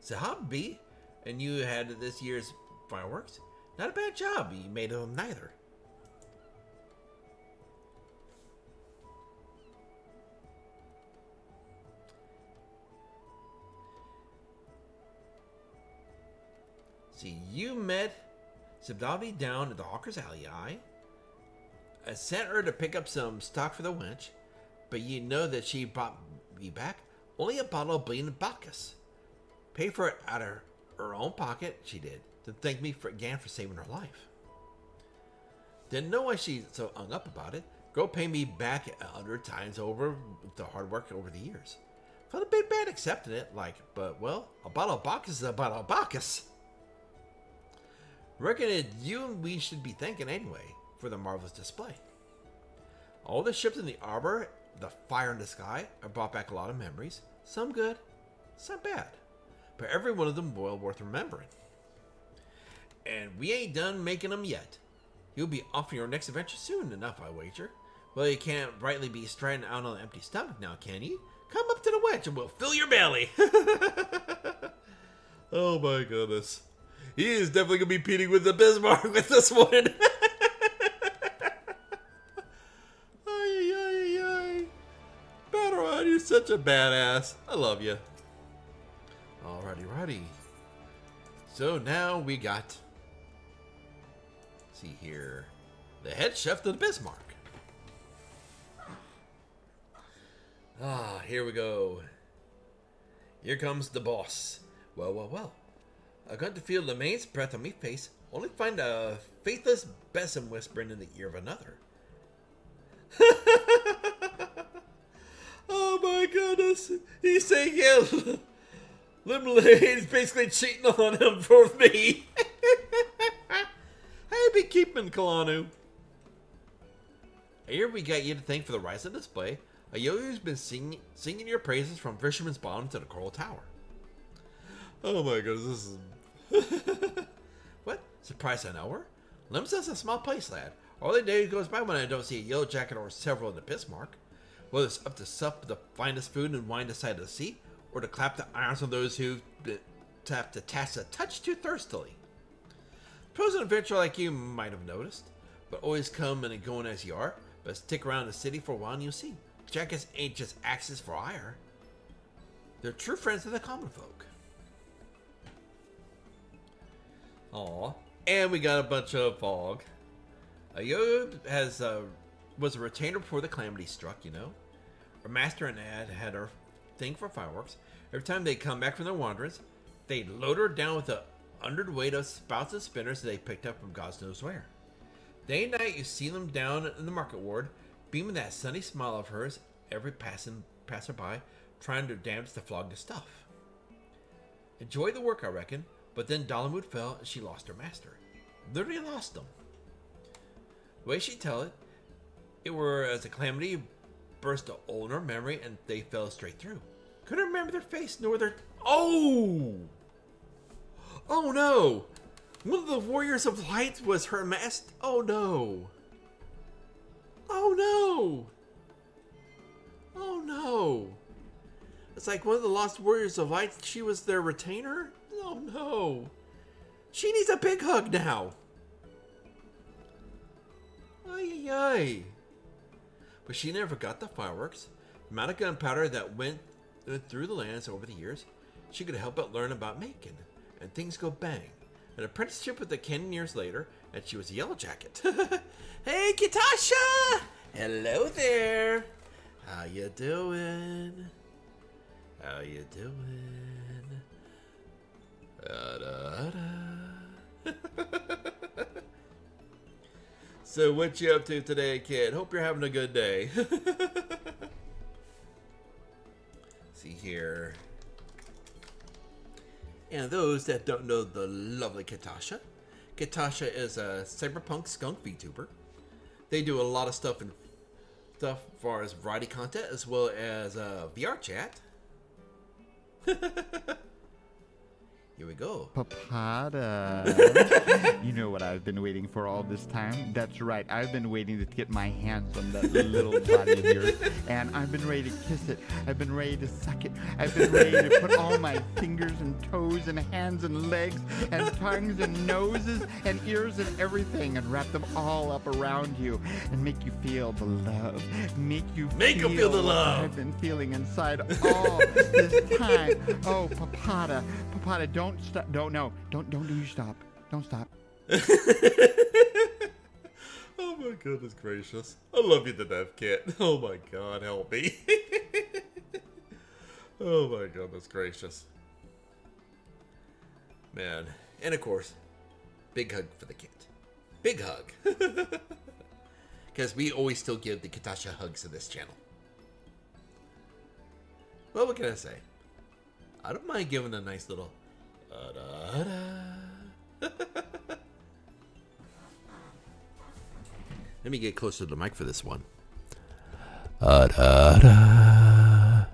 So how be? And you had this year's fireworks? Not a bad job you made of them neither. See, you met Sibdaldi down at the Hawker's Alley. I sent her to pick up some stock for the wench, but you know that she brought me back only a bottle of bleeding Bacchus. Pay for it out of her own pocket, she did, to thank me for, again for saving her life. Didn't know why she's so hung up about it. Girl pay me back a hundred times over the hard work over the years. Felt a bit bad accepting it, like, but well, a bottle of Bacchus is a bottle of Bacchus. Reckon it you and we should be thanking anyway for the marvelous display. All the ships in the arbor, the fire in the sky, have brought back a lot of memories. Some good, some bad but every one of them well worth remembering. And we ain't done making them yet. You'll be off on your next adventure soon enough, I wager. Well, you can't rightly be striding out on an empty stomach now, can you? Come up to the wedge and we'll fill your belly. (laughs) oh my goodness. He is definitely to be competing with the Bismarck with this one. (laughs) ay. you're such a badass. I love you. Alrighty, righty. So now we got, see here, the head chef of the Bismarck. Ah, here we go. Here comes the boss. Well, well, well. I got to feel the maid's breath on me face, only find a faithless besom whispering in the ear of another. (laughs) oh my goodness, he's saying yes. Limlade's basically cheating on him for me. (laughs) hey, be keeping Kalanu. Here we got you to thank for the rise of display. A yo-yo's been singing, singing your praises from Fisherman's Bottom to the Coral Tower. Oh my goodness, this is... (laughs) what? Surprise I know her? Lim's a small place, lad. All the day goes by when I don't see a yellow jacket or several in the Bismarck. Whether it's up to sup the finest food and wine the side of the sea, or to clap the irons on those who tap to task a touch too thirstily. Pros and adventure like you might have noticed, but always come and going as you are, but stick around the city for a while and you'll see. Jackets ain't just axes for ire. They're true friends of the common folk. Aw. And we got a bunch of fog. Ayob has uh, was a retainer before the calamity struck, you know. Our master and Ad had her thing for fireworks. Every time they come back from their wanderings, they load her down with a underweight of spouts and spinners they picked up from God knows where. Day and night, you see them down in the market ward, beaming that sunny smile of hers, every passing passerby, trying to dance the flogged stuff. Enjoy the work, I reckon, but then Dalamud fell and she lost her master. Literally lost him. The way she tell it, it were as a calamity burst a her memory and they fell straight through. Couldn't remember their face nor their. Oh! Oh no! One of the Warriors of Light was her master. Oh no! Oh no! Oh no! It's like one of the Lost Warriors of Light. She was their retainer? Oh no! She needs a big hug now! Ay ay! But she never got the fireworks. The amount of gunpowder that went through the lands over the years, she could help but learn about making, and things go bang. An apprenticeship with the Ken years later, and she was a yellow jacket. (laughs) hey, Kitasha! Hello there. How you doing? How you doing? (laughs) So what you up to today, kid? Hope you're having a good day. (laughs) See here. And those that don't know the lovely Katasha, Katasha is a cyberpunk skunk VTuber. They do a lot of stuff in stuff as far as variety content as well as uh, VR chat. (laughs) Here we go. Papada. (laughs) you know what I've been waiting for all this time? That's right. I've been waiting to get my hands on that little body of yours. And I've been ready to kiss it. I've been ready to suck it. I've been ready to put all my fingers and toes and hands and legs and tongues and noses and ears and everything and wrap them all up around you and make you feel the love. Make you Make 'em feel the love. I've been feeling inside all this time. Oh, Papada, Papada, don't stop. Don't no, don't don't do you stop. Don't stop. (laughs) Oh my goodness gracious. I love you to death, kid. Oh my god, help me. (laughs) oh my goodness gracious. Man. And of course, big hug for the kid. Big hug. (laughs) Because we always still give the Katasha hugs to this channel. Well, what can I say? I don't mind giving a nice little. Let me get closer to the mic for this one. Uh, da, da.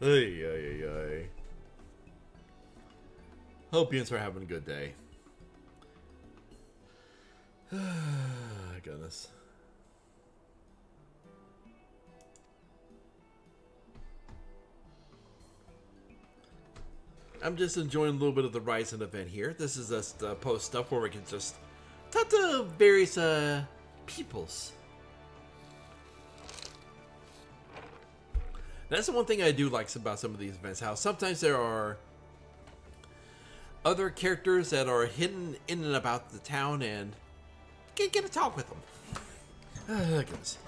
ay, ay, ay. Hope you are having a good day. (sighs) Goodness. I'm just enjoying a little bit of the Rising event here. This is just uh, post stuff where we can just talk to various uh, peoples. That's the one thing I do like about some of these events. How sometimes there are other characters that are hidden in and about the town, and get get a talk with them. Ah, (sighs) goodness.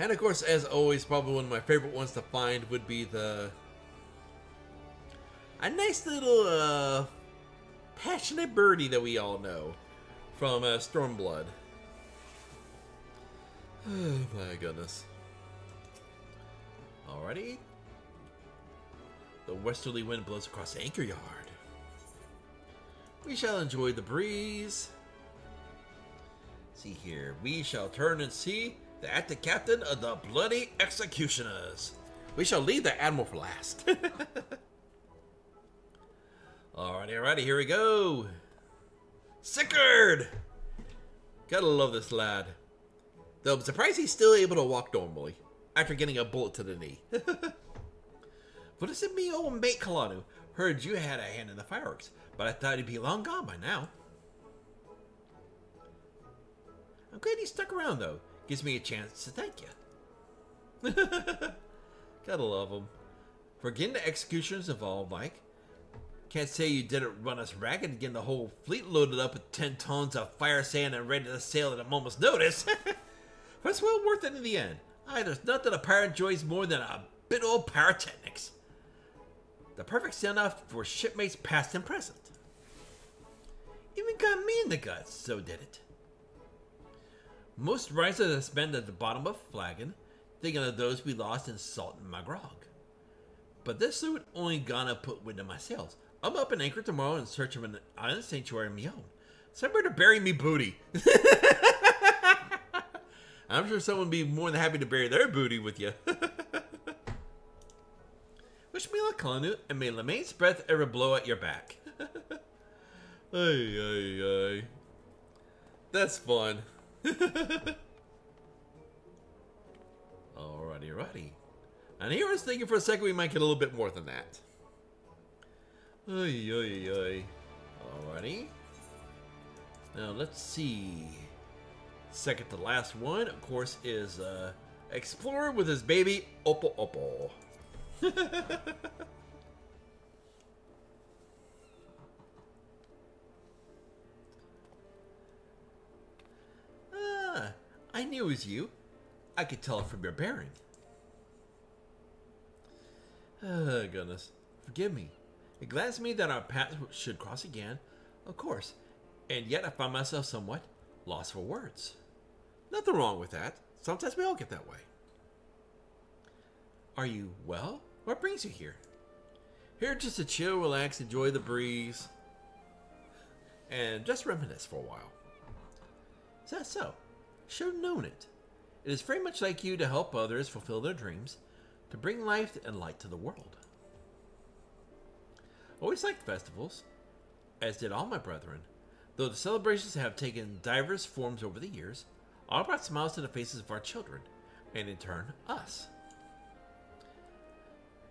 And of course, as always, probably one of my favorite ones to find would be the a nice little uh, passionate birdie that we all know from uh, Stormblood. Oh (sighs) my goodness. Alrighty. The westerly wind blows across anchor yard. We shall enjoy the breeze. See here, we shall turn and see the acting captain of the bloody executioners. We shall leave the admiral for last. (laughs) alrighty, alrighty, here we go. Sicard! Gotta love this lad. Though I'm surprised he's still able to walk normally after getting a bullet to the knee. (laughs) what does it mean, old mate Kalanu? Heard you had a hand in the fireworks, but I thought he'd be long gone by now. I'm glad he stuck around though. Gives me a chance to thank you. (laughs) Gotta love. For getting the executioners involved, Mike. Can't say you didn't run us ragged getting the whole fleet loaded up with 10 tons of fire sand and ready to sail at a moment's notice. (laughs) but it's well worth it in the end. Aye, there's nothing a pirate enjoys more than a bit old pyrotechnics. The perfect send-off for shipmates past and present. Even got me in the guts, so did it. Most risers have spent at the bottom of a flagon, thinking of those we lost in Salt and Magrog. But this suit only gonna put wind in my sails. I'm up in anchor tomorrow in search of an island sanctuary of my own. Somewhere to bury me booty. (laughs) I'm sure someone would be more than happy to bury their booty with you. (laughs) Wish me luck, Kalanu, and may Llymlaen's breath ever blow at your back. (laughs) ay, ay, ay. That's fun. (laughs) alrighty, alrighty. And here I was thinking for a second we might get a little bit more than that. Ay, ay, ay. Alrighty. Now let's see. Second to last one, of course, is uh, Explorer with his baby Oppo Oppo. (laughs) I knew it was you. I could tell it from your bearing. Oh, goodness. Forgive me. It glads me that our paths should cross again, of course, and yet I find myself somewhat lost for words. Nothing wrong with that. Sometimes we all get that way. Are you well? What brings you here? Here just to chill, relax, enjoy the breeze, and just reminisce for a while. Is that so? Should have known it. It is very much like you to help others fulfill their dreams, to bring life and light to the world. Always liked festivals, as did all my brethren, though the celebrations have taken diverse forms over the years, all brought smiles to the faces of our children, and in turn, us.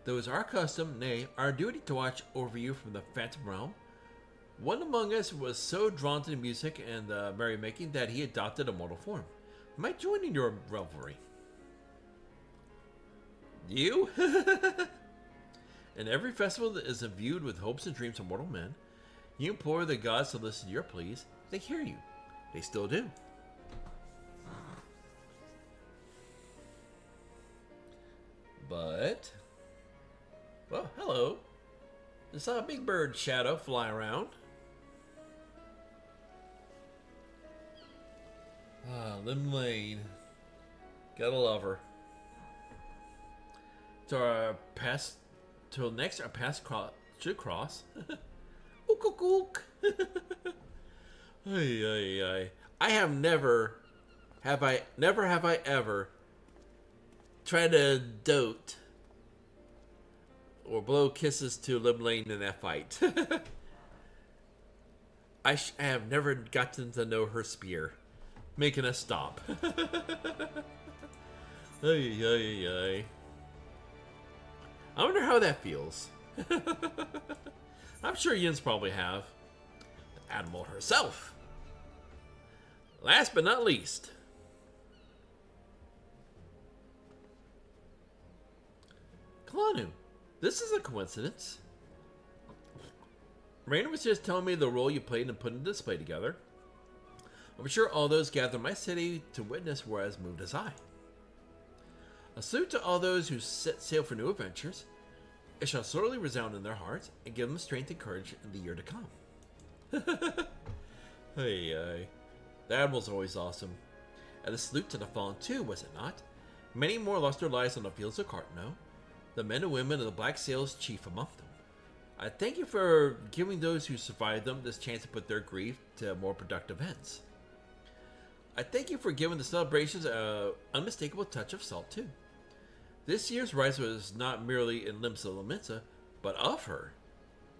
Though it is our custom, nay, our duty to watch over you from the phantom realm, one among us was so drawn to the music and the merrymaking that he adopted a mortal form. Might join in your revelry. You? (laughs) In every festival that is imbued with hopes and dreams of mortal men, you implore the gods to listen to your pleas. They hear you. They still do. But, well, hello. I saw a big bird shadow fly around. Ah, Llymlaen. Gotta love her. To our past, till next, our past cross should cross. (laughs) ook ook ook. (laughs) ay, ay, ay. I have never, have I, never have I ever tried to dote or blow kisses to Llymlaen in that fight. (laughs) I, I have never gotten to know her spear, making us stop. (laughs) ay, ay, ay. I wonder how that feels. (laughs) I'm sure Yin's probably have. The Admiral herself. Last but not least. Kalanu. This is a coincidence. Raina was just telling me the role you played in putting the display together. I'm sure all those gathered in my city to witness were as moved as I. A salute to all those who set sail for new adventures. It shall sorely resound in their hearts and give them strength and courage in the year to come. (laughs) hey, hey. The Admiral's always awesome. And a salute to the fallen too, was it not? Many more lost their lives on the fields of Carteneau. The men and women of the Black Sails chief among them. I thank you for giving those who survived them this chance to put their grief to more productive ends. I thank you for giving the celebrations an unmistakable touch of salt too. This year's rise was not merely in Limsa Lominsa, but of her.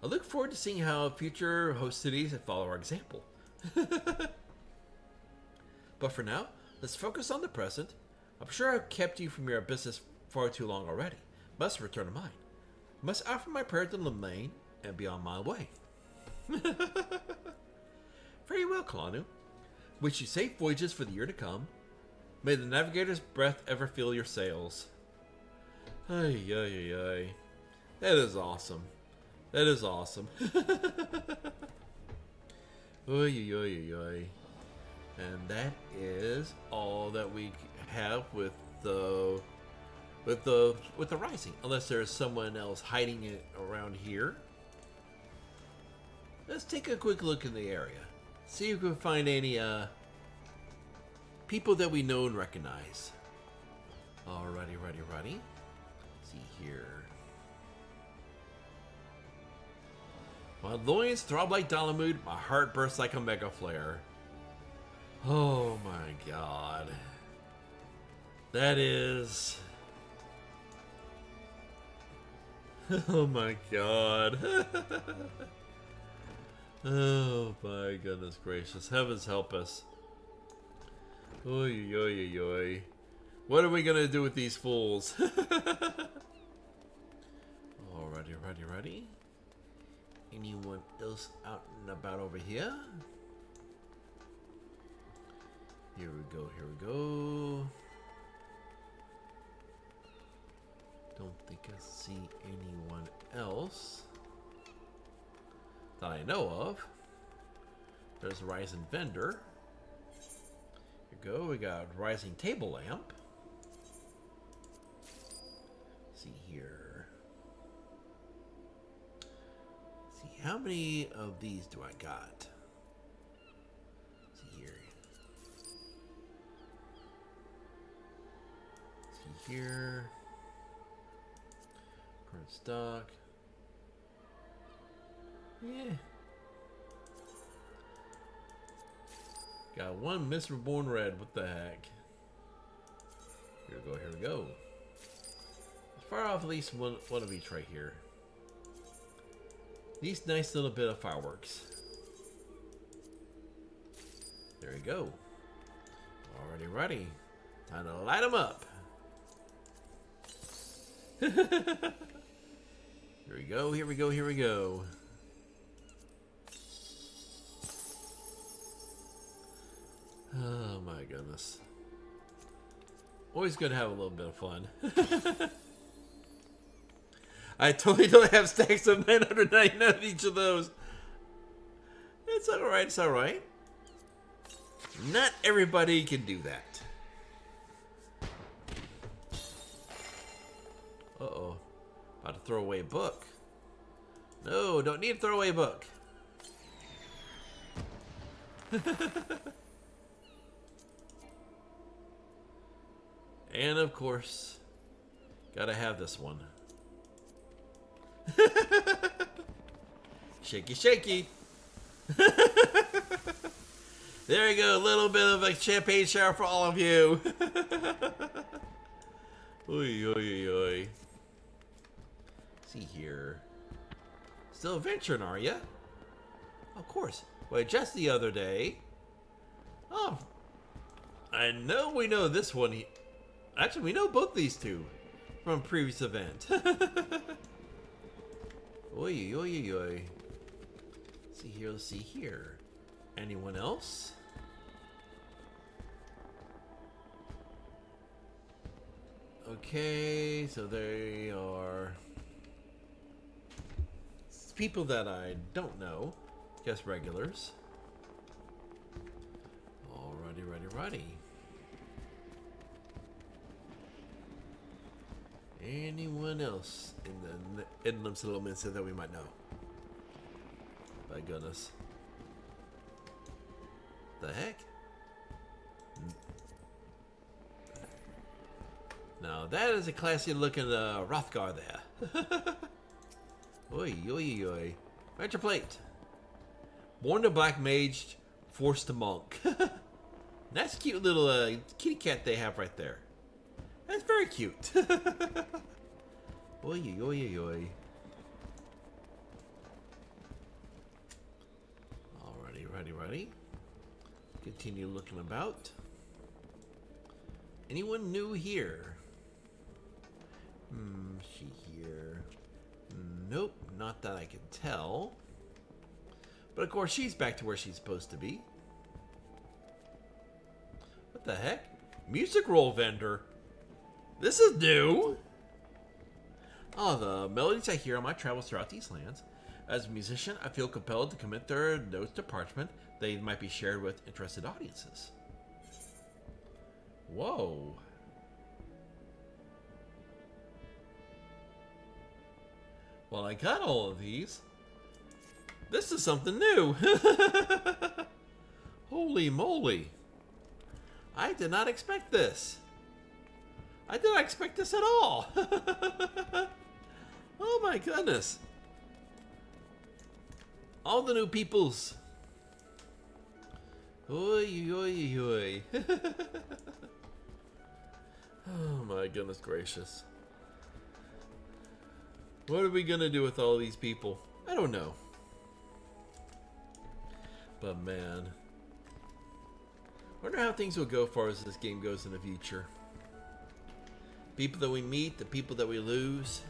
I look forward to seeing how future host cities follow our example. (laughs) but for now, let's focus on the present. I'm sure I've kept you from your business far too long already. Must return to mine. Must offer my prayer to Llymlaen and be on my way. (laughs) Very well, Kalanu. Wish you safe voyages for the year to come. May the navigator's breath ever fill your sails. Ay, ay, ay, ay. That is awesome. That is awesome. (laughs) oy, oy, oy. And that is all that we have with the with the with the rising. Unless there's someone else hiding it around here. Let's take a quick look in the area. See if we can find any uh people that we know and recognize. Alrighty, righty, righty see here. My loins throb like Dalamud, my heart bursts like a mega flare. Oh my god. That is. (laughs) Oh my god. (laughs) oh my goodness gracious. Heavens help us. Oy, oy, oy, oy. What are we gonna do with these fools? (laughs) Alrighty, ready, ready. Anyone else out and about over here? Here we go, here we go. Don't think I see anyone else that I know of. There's a Rising Vendor. Here we go, we got Rising Table Lamp. see here. see, how many of these do I got? see here. see here. Current stock. Yeah. Got one Mr. Born Red. What the heck? Here we go. Here we go. Fire off at least one, one of each right here. These nice little bit of fireworks. There we go. Already ready. Time to light them up. (laughs) here we go, here we go, here we go. Oh my goodness. Always good to have a little bit of fun. (laughs) I totally don't have stacks of 999 of each of those. It's alright, it's alright. Not everybody can do that. Uh-oh. About to throw away a book. No, don't need to throw away a book. (laughs) and of course, gotta have this one. (laughs) shaky, shaky. (laughs) there you go, a little bit of a champagne shower for all of you. (laughs) oy, oy, oy. See here. Still adventuring, are ya? Of course. Wait, just the other day. Oh, I know we know this one. Actually, we know both these two from previous event. Oi, oi, oi. oi! See here, let's see here. Anyone else? Okay, so they are people that I don't know. Guess regulars. Alrighty, righty, righty. Anyone else in the Inland settlements that we might know? By goodness. The heck? Now that is a classy looking uh, Hrothgar there. (laughs) oi, oi, oi. Write your plate. Born a black mage, forced to monk. (laughs) That's a cute little uh, kitty cat they have right there. That's very cute. oi, oi, oi. Alrighty, ready, ready. Continue looking about. Anyone new here? Hmm, she here. Nope, not that I can tell. But of course, she's back to where she's supposed to be. What the heck? Music roll vendor. This is new. Oh, the melodies I hear on my travels throughout these lands. As a musician, I feel compelled to commit their notes to parchment. They might be shared with interested audiences. Whoa. Well, I got all of these. This is something new. (laughs) Holy moly. I did not expect this. I did not expect this at all. (laughs) oh my goodness. All the new peoples. Oi, oi, oi. oh my goodness gracious. What are we gonna do with all these people? I don't know. But man. Wonder how things will go far as this game goes in the future. People that we meet, the people that we lose.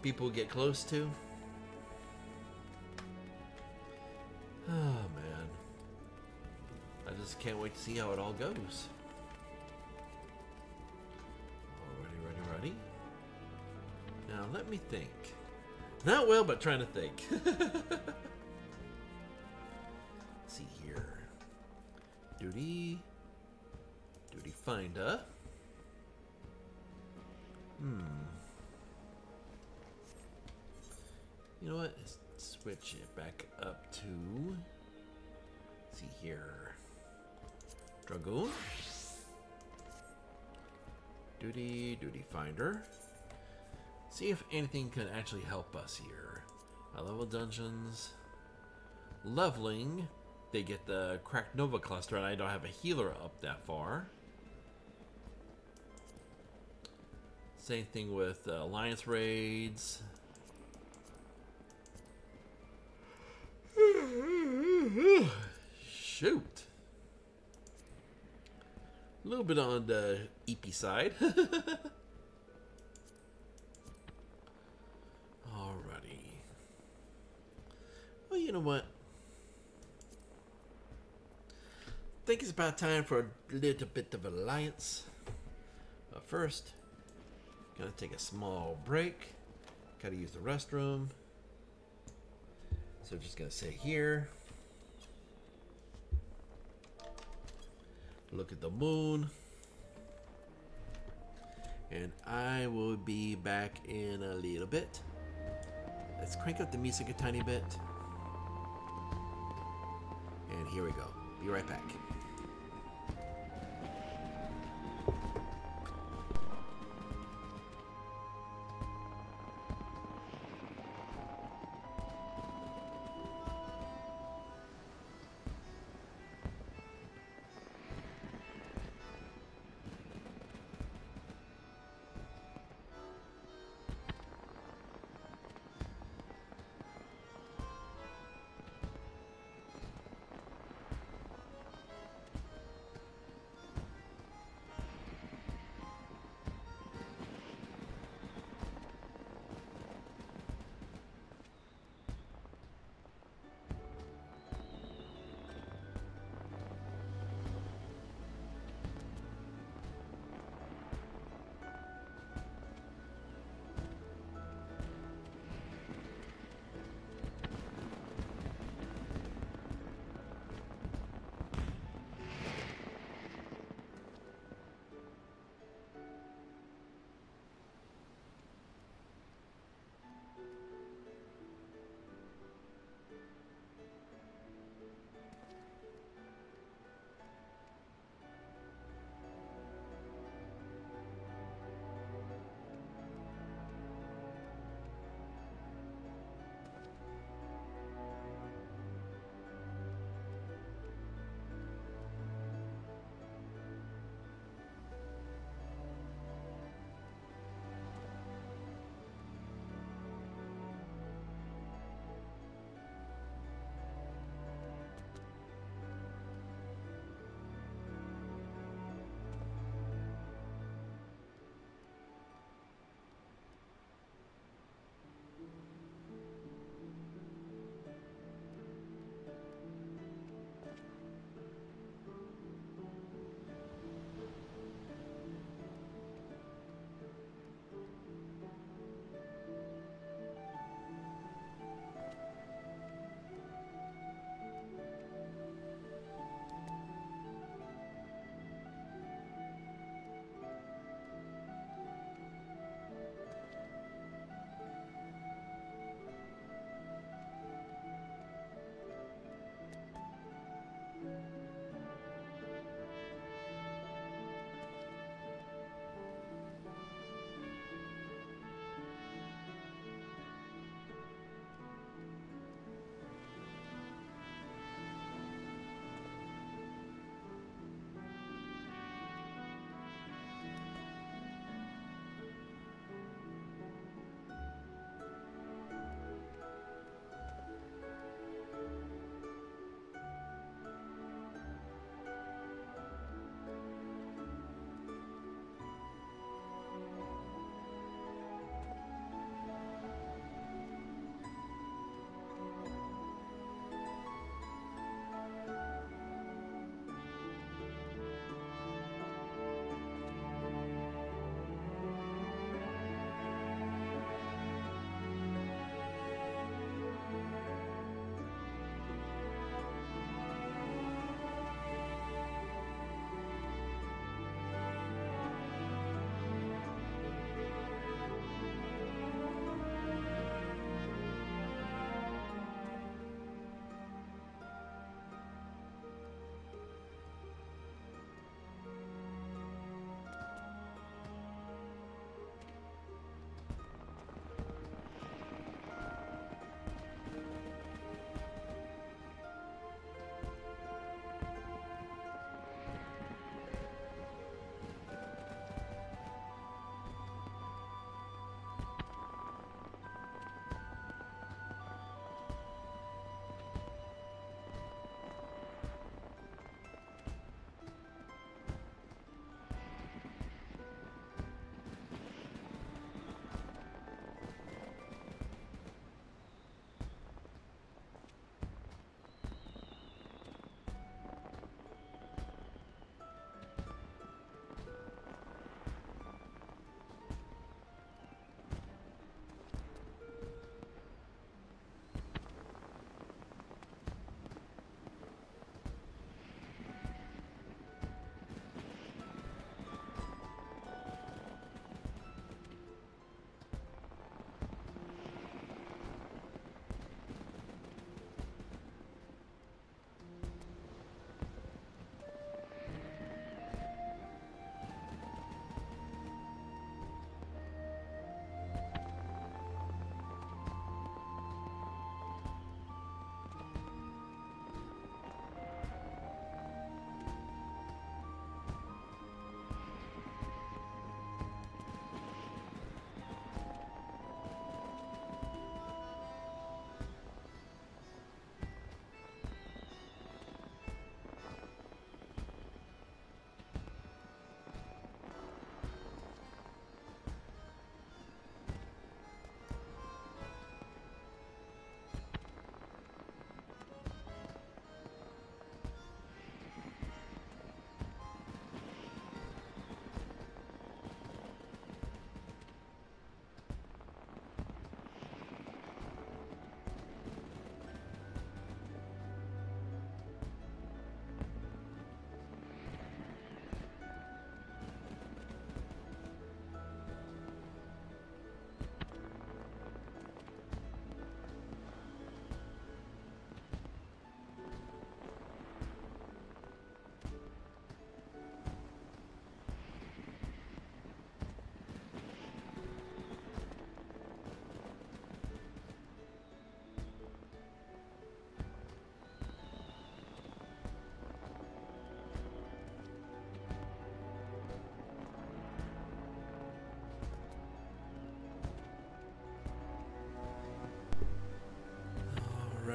People we get close to. Oh man. I just can't wait to see how it all goes. Alrighty, ready, ready. Now let me think. Not well, but trying to think. (laughs) see here. Duty. Finder. Hmm. You know what? Let's switch it back up to. see here. Dragoon. Duty, duty finder. See if anything can actually help us here. High level dungeons. Leveling. They get the cracked Nova cluster, and I don't have a healer up that far. Same thing with uh, alliance raids. (sighs) Shoot. A little bit on the EP side. (laughs) Alrighty. Well, you know what? I think it's about time for a little bit of alliance. But first, gonna take a small break. Gotta use the restroom. So just gonna sit here. Look at the moon. And I will be back in a little bit. Let's crank up the music a tiny bit. And here we go. Be right back.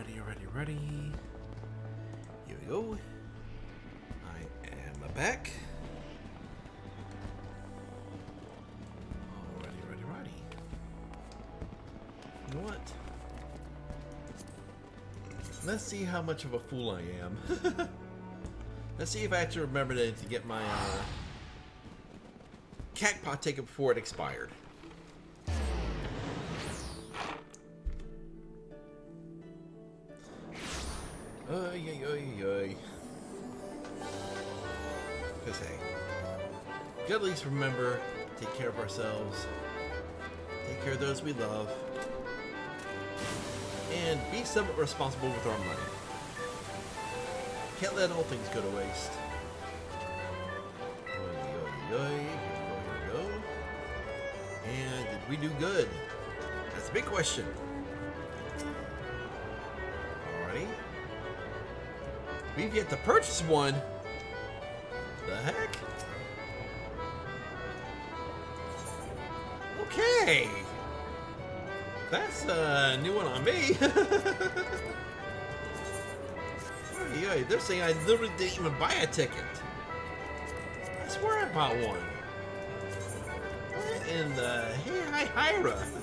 Alrighty, ready, ready. Here we go. I am back. Alrighty, ready, ready. You know what? Let's see how much of a fool I am. (laughs) Let's see if I actually remember to, to get my uh, Cactpot ticket before it expired. Because, hey, we gotta at least remember take care of ourselves, take care of those we love, and be somewhat responsible with our money. Can't let all things go to waste. And did we do good? That's a big question. Alrighty. We've yet to purchase one. A new one on me. (laughs) yeah, they're saying I literally didn't even buy a ticket. I swear I bought one. What in the hey hi Hyra?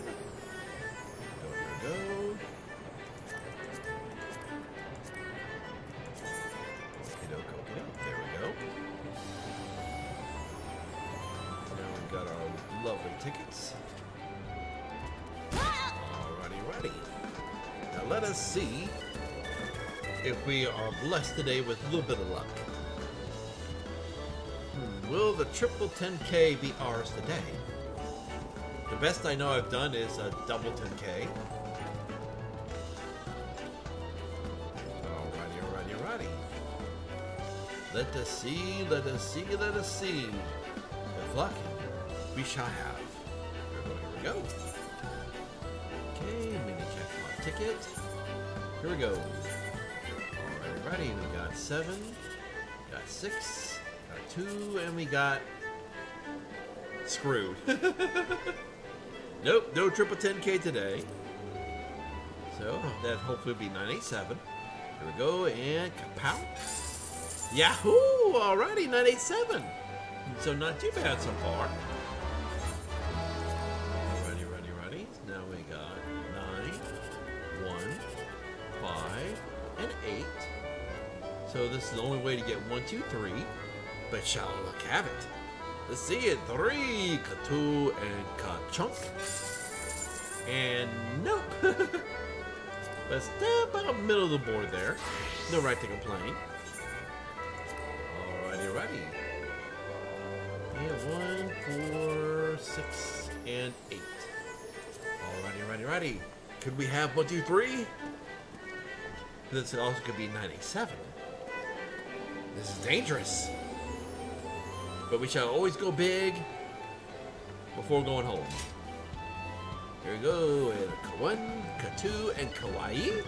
Today with a little bit of luck. Hmm, will the triple 10K be ours today? The best I know I've done is a double 10K. Alrighty, alrighty, alrighty. Let us see, let us see, let us see. With luck, we shall have. Here we go. Okay, mini jackpot ticket. Here we go. Alrighty. We got seven, got six, got two, and we got screwed. (laughs) nope, no triple 10k today. So that hopefully will be 987. Here we go, and kapow. Yahoo! Alrighty, 987. So not too bad so far. Is the only way to get one, two, three. But shall look have it. Let's see it. Three, ka-two, and ka-chunk. And nope. (laughs) But still about middle of the board there. No right to complain. Alrighty, ready. And one, four, six, and eight. Alrighty, ready, ready. Could we have one, two, three? This also could be 97. This is dangerous. But we shall always go big before going home. Here we go. And a one, ka two, and kawaii.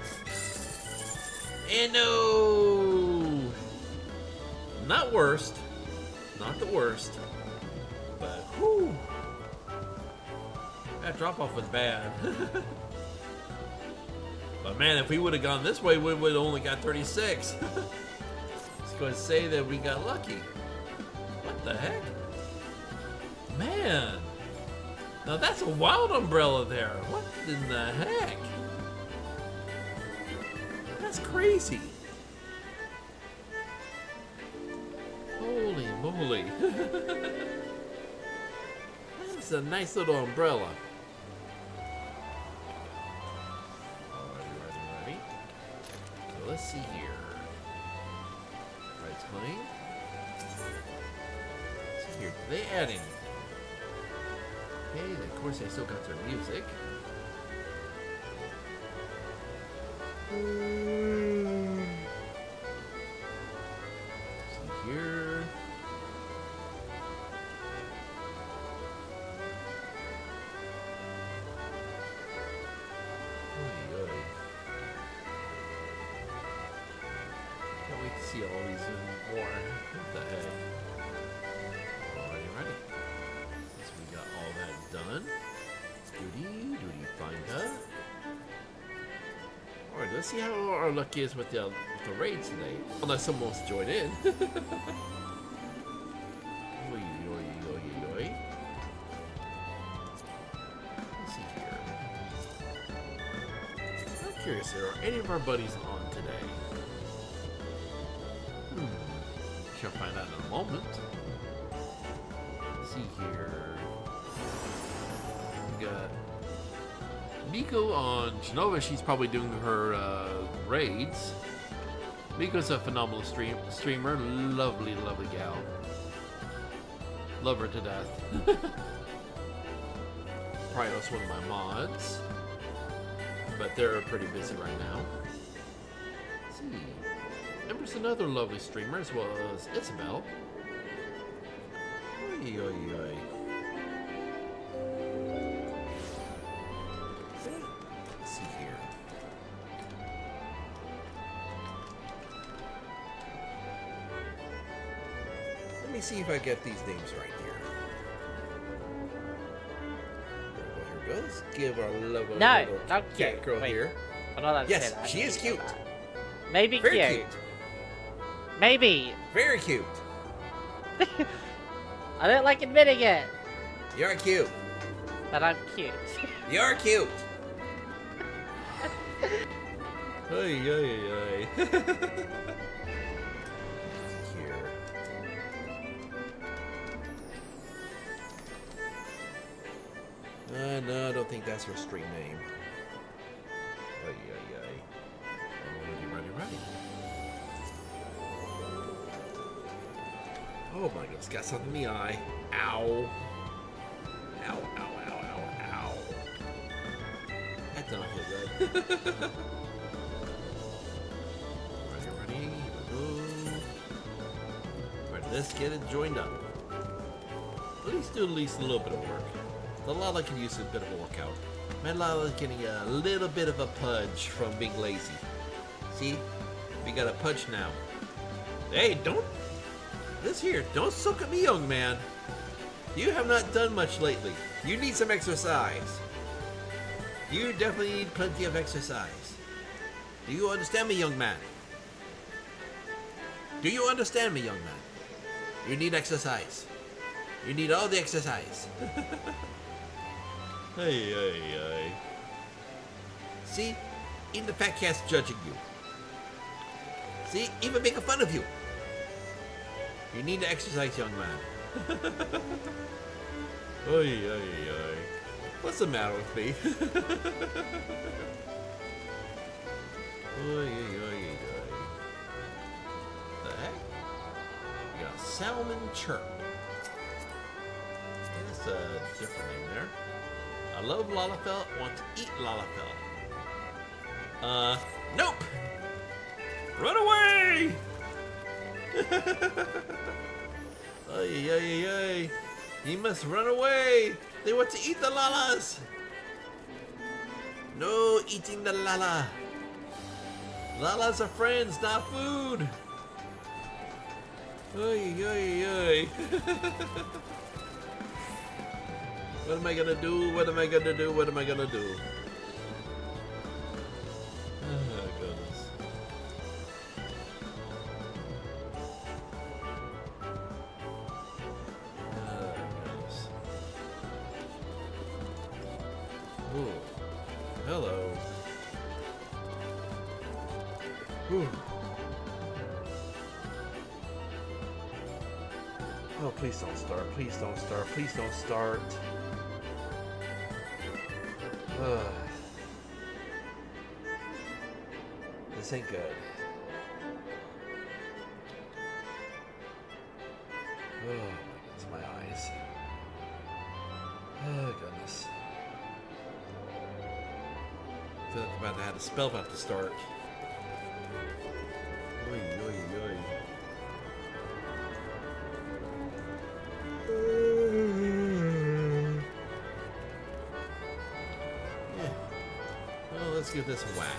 And no! Not worst. Not the worst. But whew. That drop off was bad. (laughs) but man, if we would have gone this way, we would have only got 36. (laughs) To say that we got lucky. What the heck? Man. Now that's a wild umbrella there. What in the heck? That's crazy. Holy moly. (laughs) That's a nice little umbrella. Let's see here. See here. Do they add any? Okay, of course they still got their music. Hmm. See here. Let's see how our luck is with the, with the raids today. Unless someone wants to join in. (laughs) Let's see here. I'm curious, are any of our buddies on today? Miko on Genova. She's probably doing her uh, raids. Miko's a phenomenal stream streamer. Lovely, lovely gal. Love her to death. (laughs) Probably one of my mods. But they're pretty busy right now. Let's see. Ember's another lovely streamer, as well as Isabel. See if I get these names right here. Here goes. Give our lovely No, little not cat cute. girl Wait. here. I'm not allowed to Yes, say that. she is cute. Maybe Very cute. cute. Maybe. Very cute. (laughs) I don't like admitting it, You're cute. but I'm cute. (laughs) You're cute. (laughs) Ay, ay, ay, ay. That's her street name. Ay, ay, ay. Ready, ready, ready. Oh my goodness, got something in the eye. Ow. Ow, ow, ow, ow, ow. That does not feel good. (laughs) ready, ready, here let's get it joined up. Least do at least a little bit of work. The Lala can use a bit of a workout. Man, Lala's getting a little bit of a pudge from being lazy. See? We got a pudge now. Hey, don't... This here, don't suck at me, young man. You have not done much lately. You need some exercise. You definitely need plenty of exercise. Do you understand me, young man? Do you understand me, young man? You need exercise. You need all the exercise. (laughs) hey, hey, hey. See? Even the fat cat's judging you. See? Even making fun of you. You need to exercise, young man. (laughs) What's the matter with me? (laughs) oy. The heck? We got Salmon Chirp. That's a different name there. I love Lalafell. Want to eat Lalafell. Uh, nope. Run away! (laughs) Ay, ay, ay. He must run away. They want to eat the lalas. No eating the lala. Lalas are friends, not food. Ay, ay, ay. (laughs) what am I gonna do? What am I gonna do? What am I gonna do? Oh, goodness. Oh, goodness. Hello. Oh, please don't start. Please don't start. Please don't start. This ain't good. Oh, it's my eyes. Oh, goodness. I feel like I'm about to have a spell about to start. Oy, oy, oy. Yeah. Well, let's give this a whack.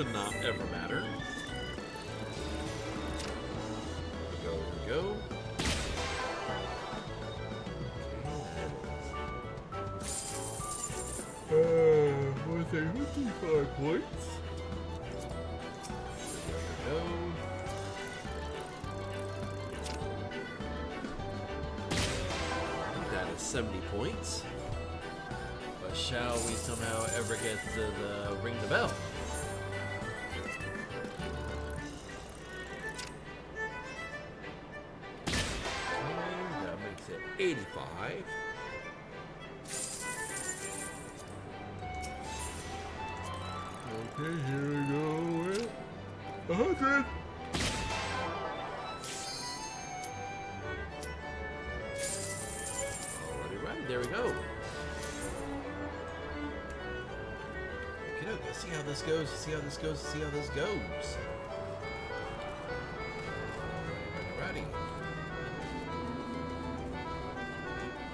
Should not ever matter. Here we go, here we go. Uh, what's that? 55 points. There we go. That is 70 points. But shall we somehow ever get to the ring the bell? Okay, here we go with 100. Alrighty, right, there we go. Okay, let's see how this goes, see how this goes, see how this goes. Alrighty.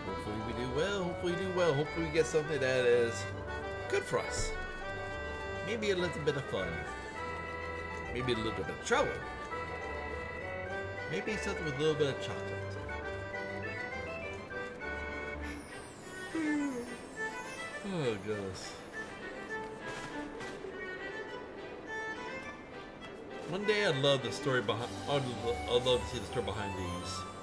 Hopefully we do well, hopefully we do well, hopefully we get something that is good for us. Maybe a little bit of fun. Maybe a little bit of trouble. Maybe something with a little bit of chocolate. Oh, goodness. One day I'd love the story behind. I'd, love to see the story behind these.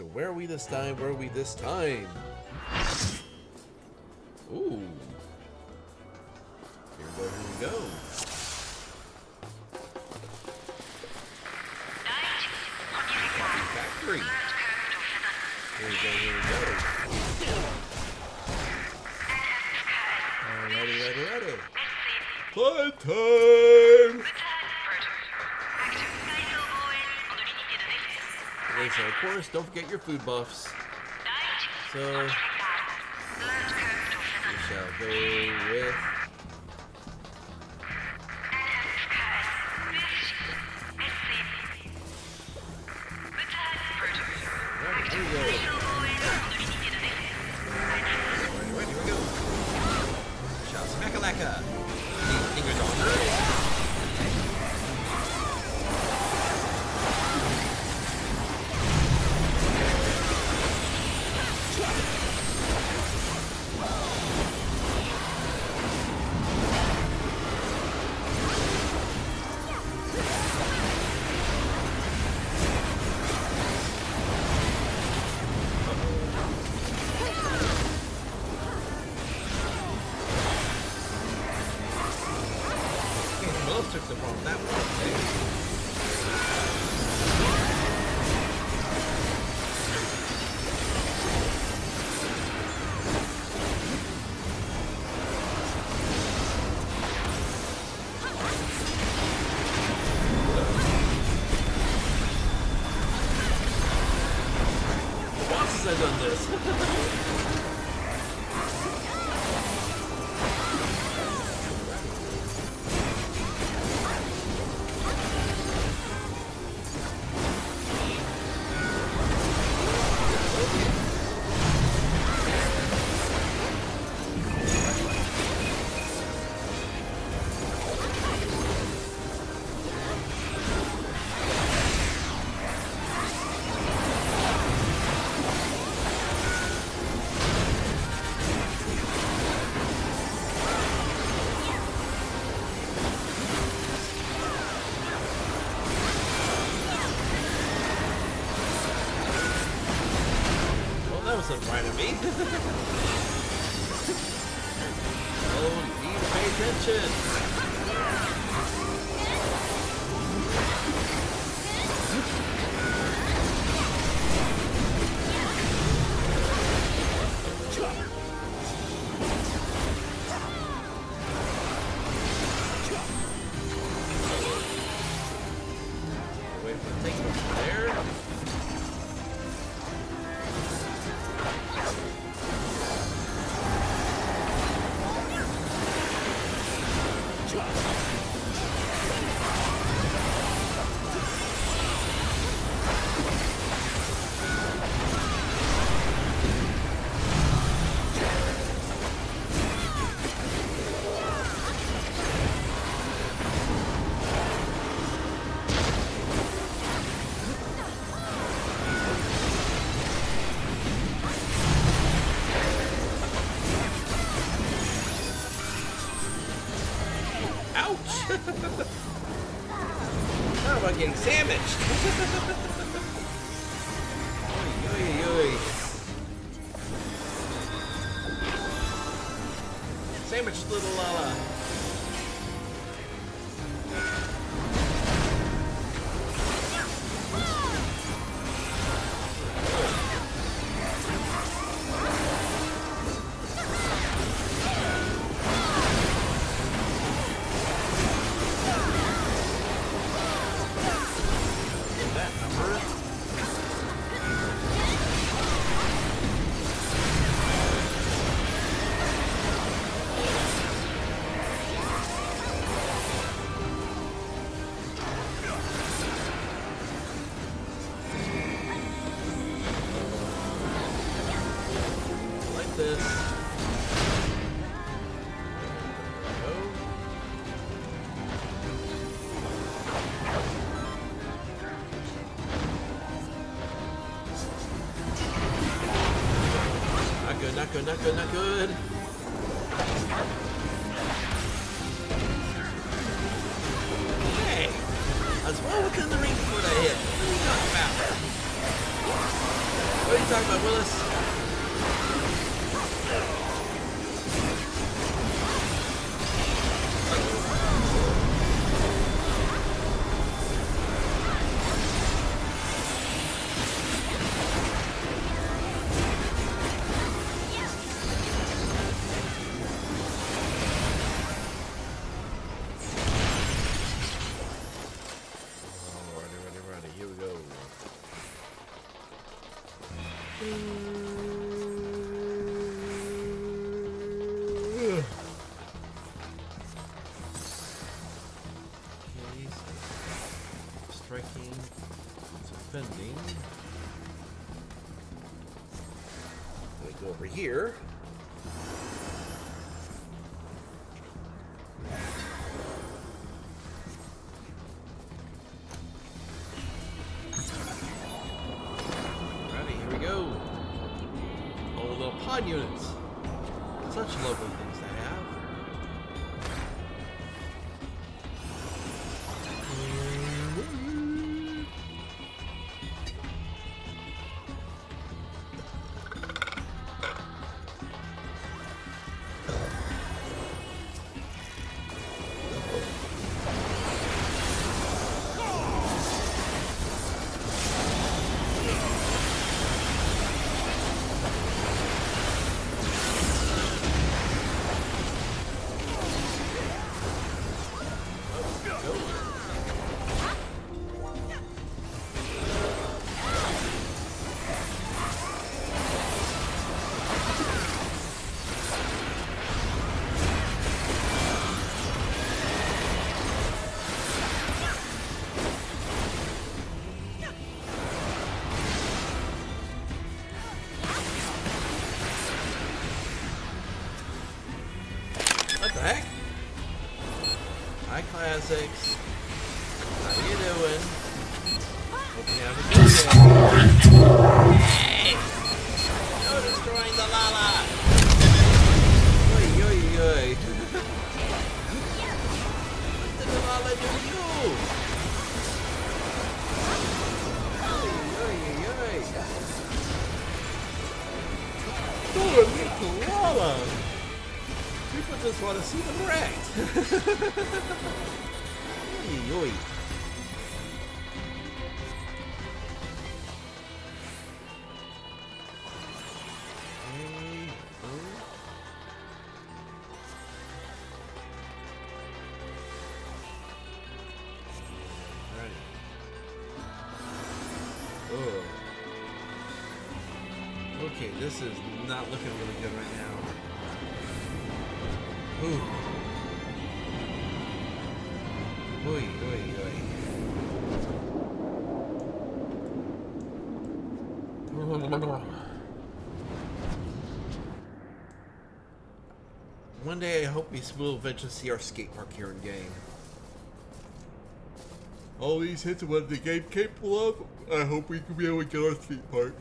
So where are we this time? Where are we this time? Ooh. Here we go, here we go. Factory. Here we go, here we go. Alrighty, ready, ready. Fun time! So of course, don't forget your food buffs. So, we shall go with. Here we go. Shout smackalaka. Fingers on earth. That Not good, not good, here. Classics. Not looking really good right now. Ooh. One day I hope we will eventually see our skate park here in game. All these hits are what the game capable of. I hope we can be able to get our skate park.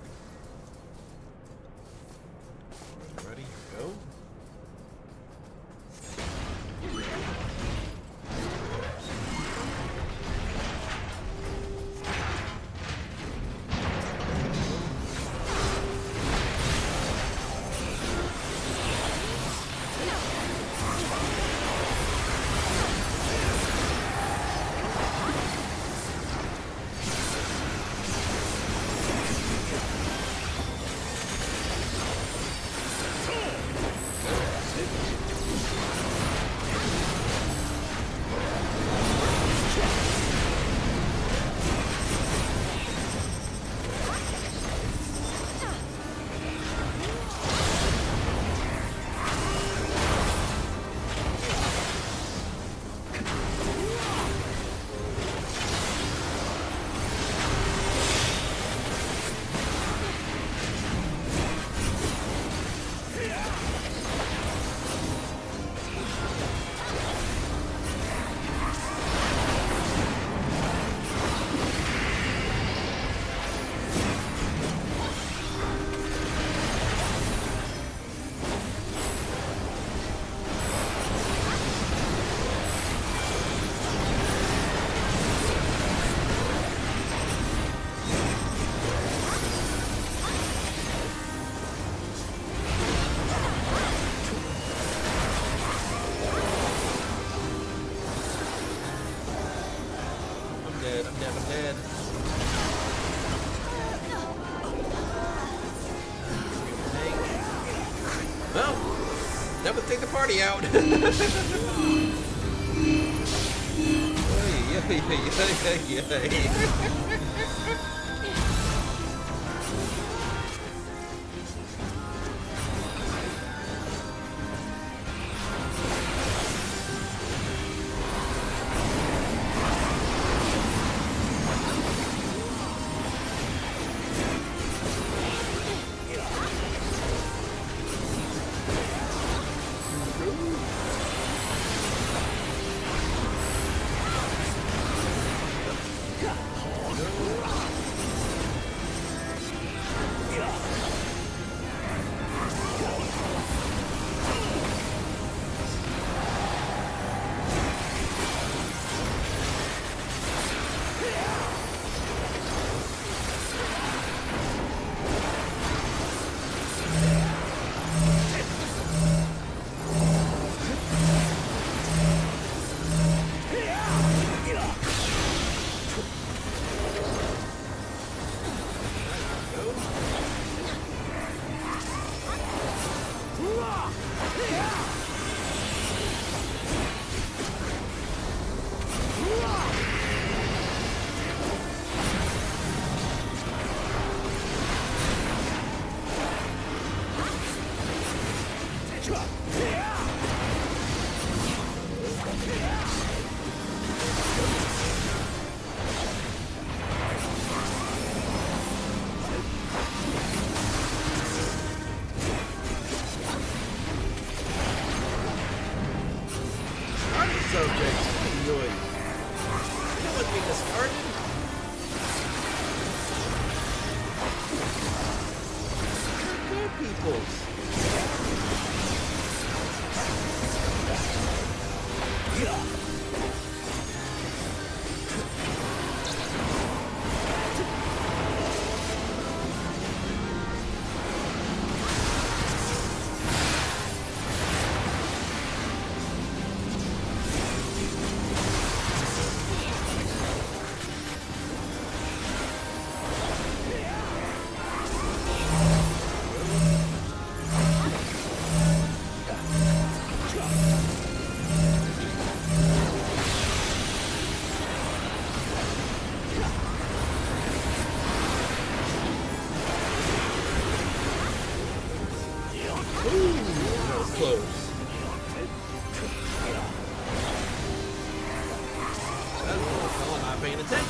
Party out. Ay, ay, ay,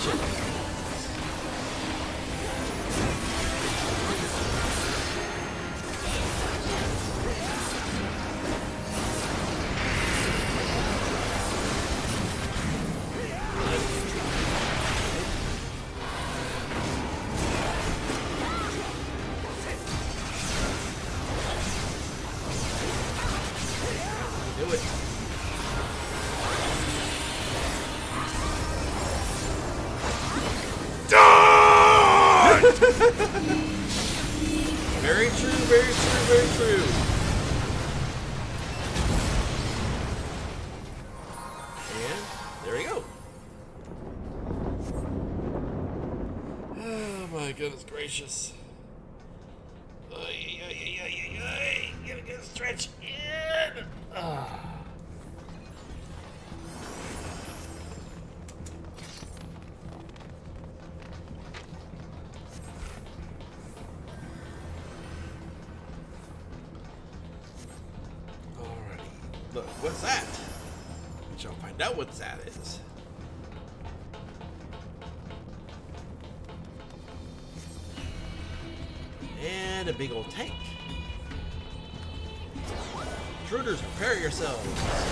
paying gracious. Ay. Gotta a stretch in. Ah. Alrighty. Look, what's that? We shall find out what that is. Big old tank. Intruders, prepare yourselves.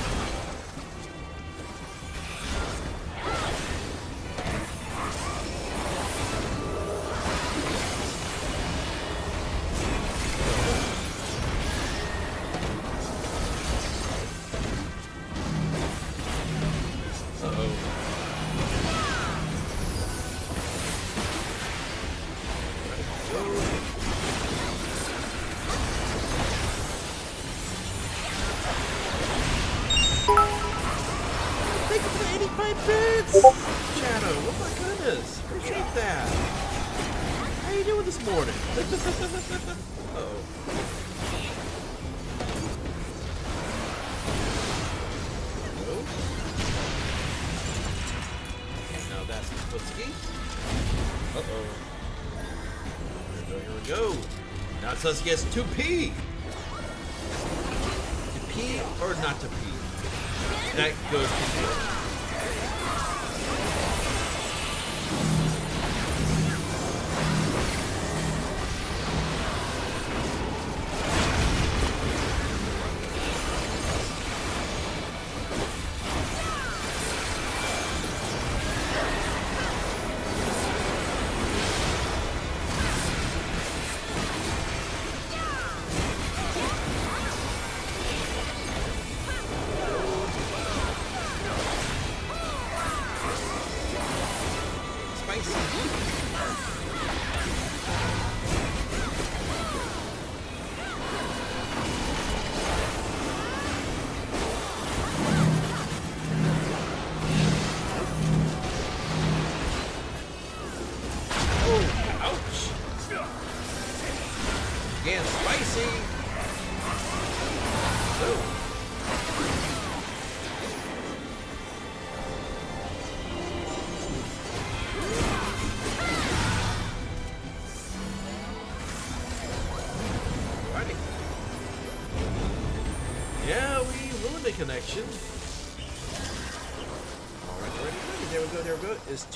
Sus gets to pee.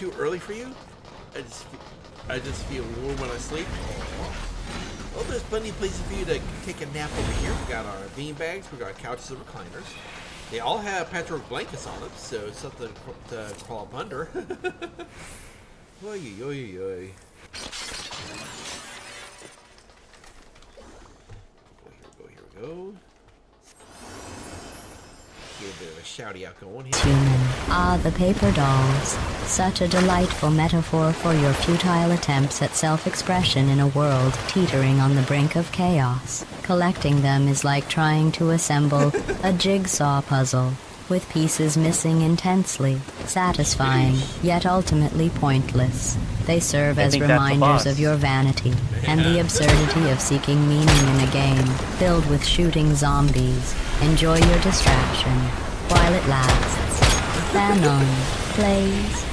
Too early for you? I just, I just feel warm when I sleep. Well, there's plenty of places for you to take a nap over here. We got our bean bags, we got couches and recliners. They all have patchwork blankets on them, so something to to crawl up under. oy, oy, oy, Get a bit of a shouty out going here. Human. Ah, the paper dolls. Such a delightful metaphor for your futile attempts at self expression in a world teetering on the brink of chaos. Collecting them is like trying to assemble (laughs) a jigsaw puzzle, with pieces missing intensely, satisfying, yet ultimately pointless. They serve I as think that's the reminders of your vanity and the absurdity of seeking meaning in a game filled with shooting zombies. Enjoy your distraction while it lasts. Fanon plays.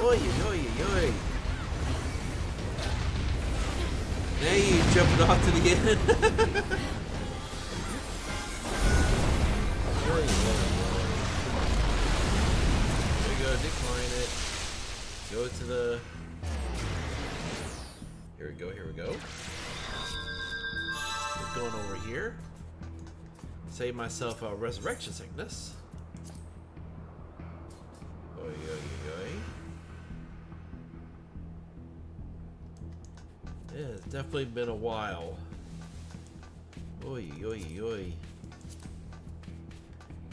Oi, oi, oi. Now you jumping off to the end. (laughs) There we go, decline it. Go to the. Here we go, here we go. What's going over here? Save myself a resurrection sickness. Definitely been a while. Oi, oi, oi.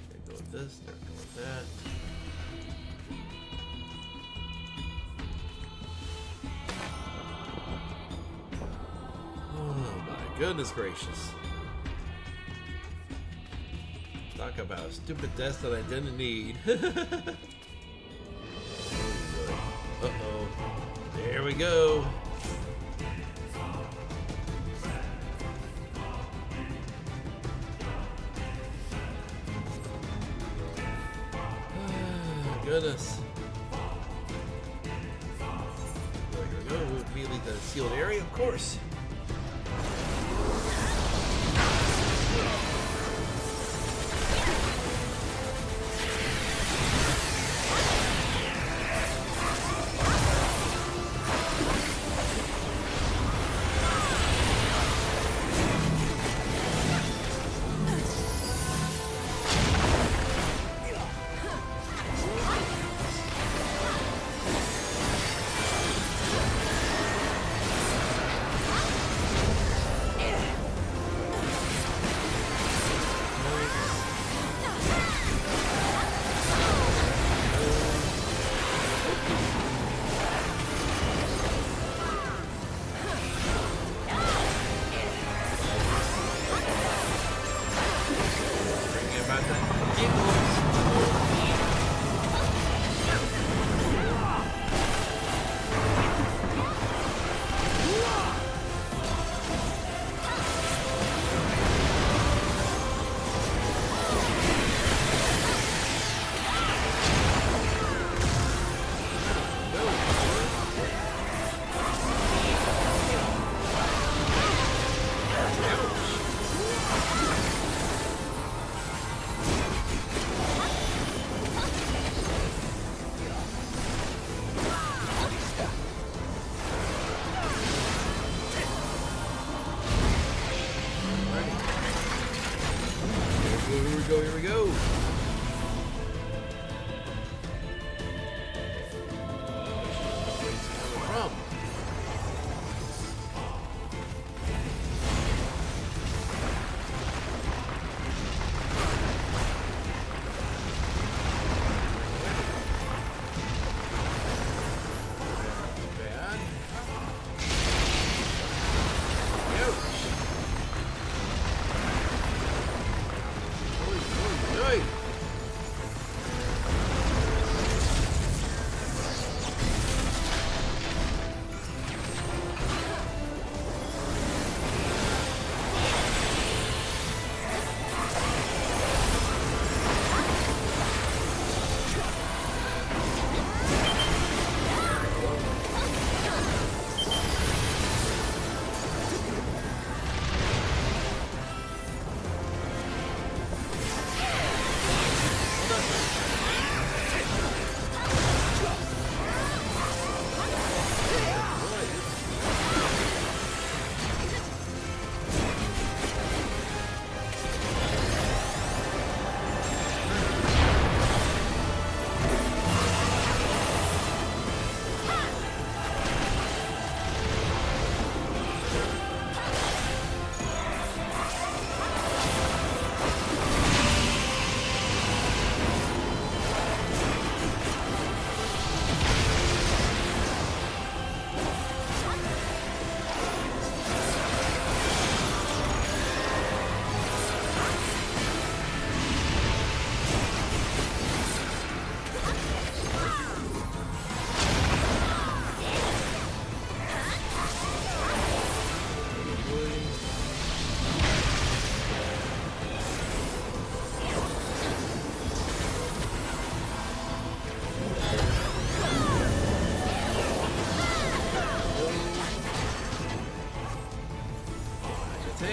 There go with this, there go with that. Oh my goodness gracious. Talk about a stupid desk that I didn't need. (laughs) uh oh. There we go.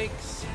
It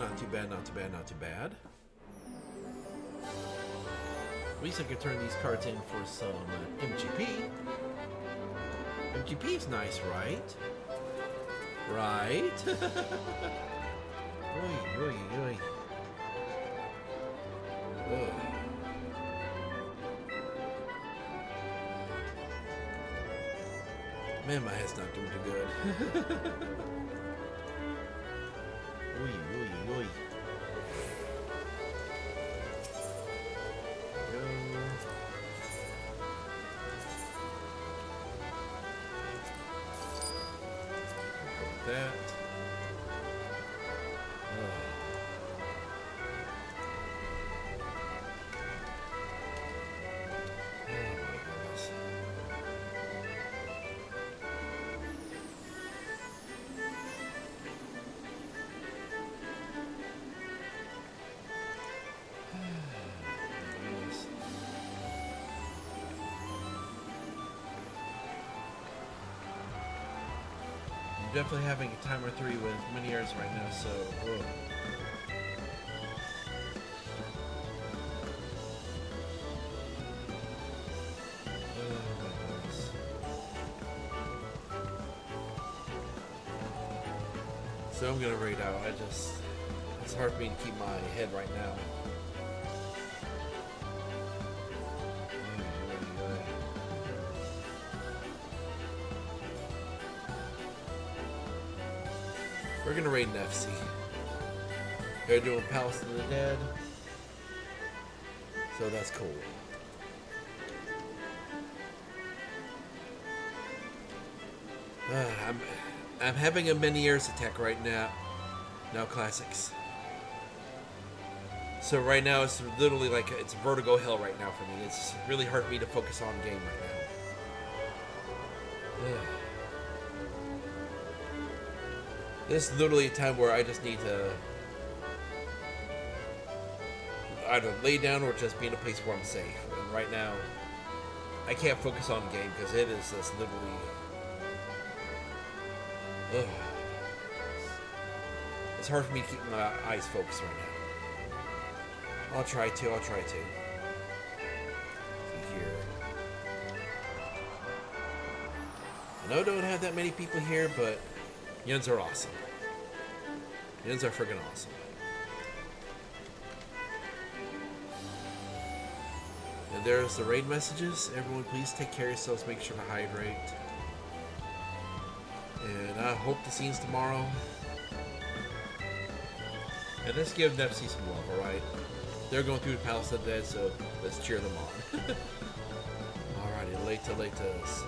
not too bad, not too bad, not too bad. At least I could turn these cards in for some uh, MGP. MGP is nice, right? Right? (laughs) oy, oy, oy. Man, my head's not doing too good. (laughs) definitely having a timer three with Ménière's right now, so. goodness. So I'm gonna raid out. I just. It's hard for me to keep my head right now. We're gonna raid an FC. They're doing Palace of the Dead. So that's cool. Uh, I'm, I'm having a Ménière's attack right now. Now classics. So right now it's literally like it's vertigo hell right now for me. It's really hard for me to focus on game right now. This is literally a time where I just need to either lay down or just be in a place where I'm safe. And right now, I can't focus on the game because it is just literally. Ugh. It's hard for me to keep my eyes focused right now. I'll try to. I'll try to. Here. I know I don't have that many people here, but Yuns are awesome. Yuns are friggin' awesome. And there's the raid messages. Everyone, please take care of yourselves. Make sure to hydrate. And I hope the scene's tomorrow. And let's give Nepsi some love, alright? They're going through the Palace of the Dead, so let's cheer them on. (laughs) Alrighty, later, laters.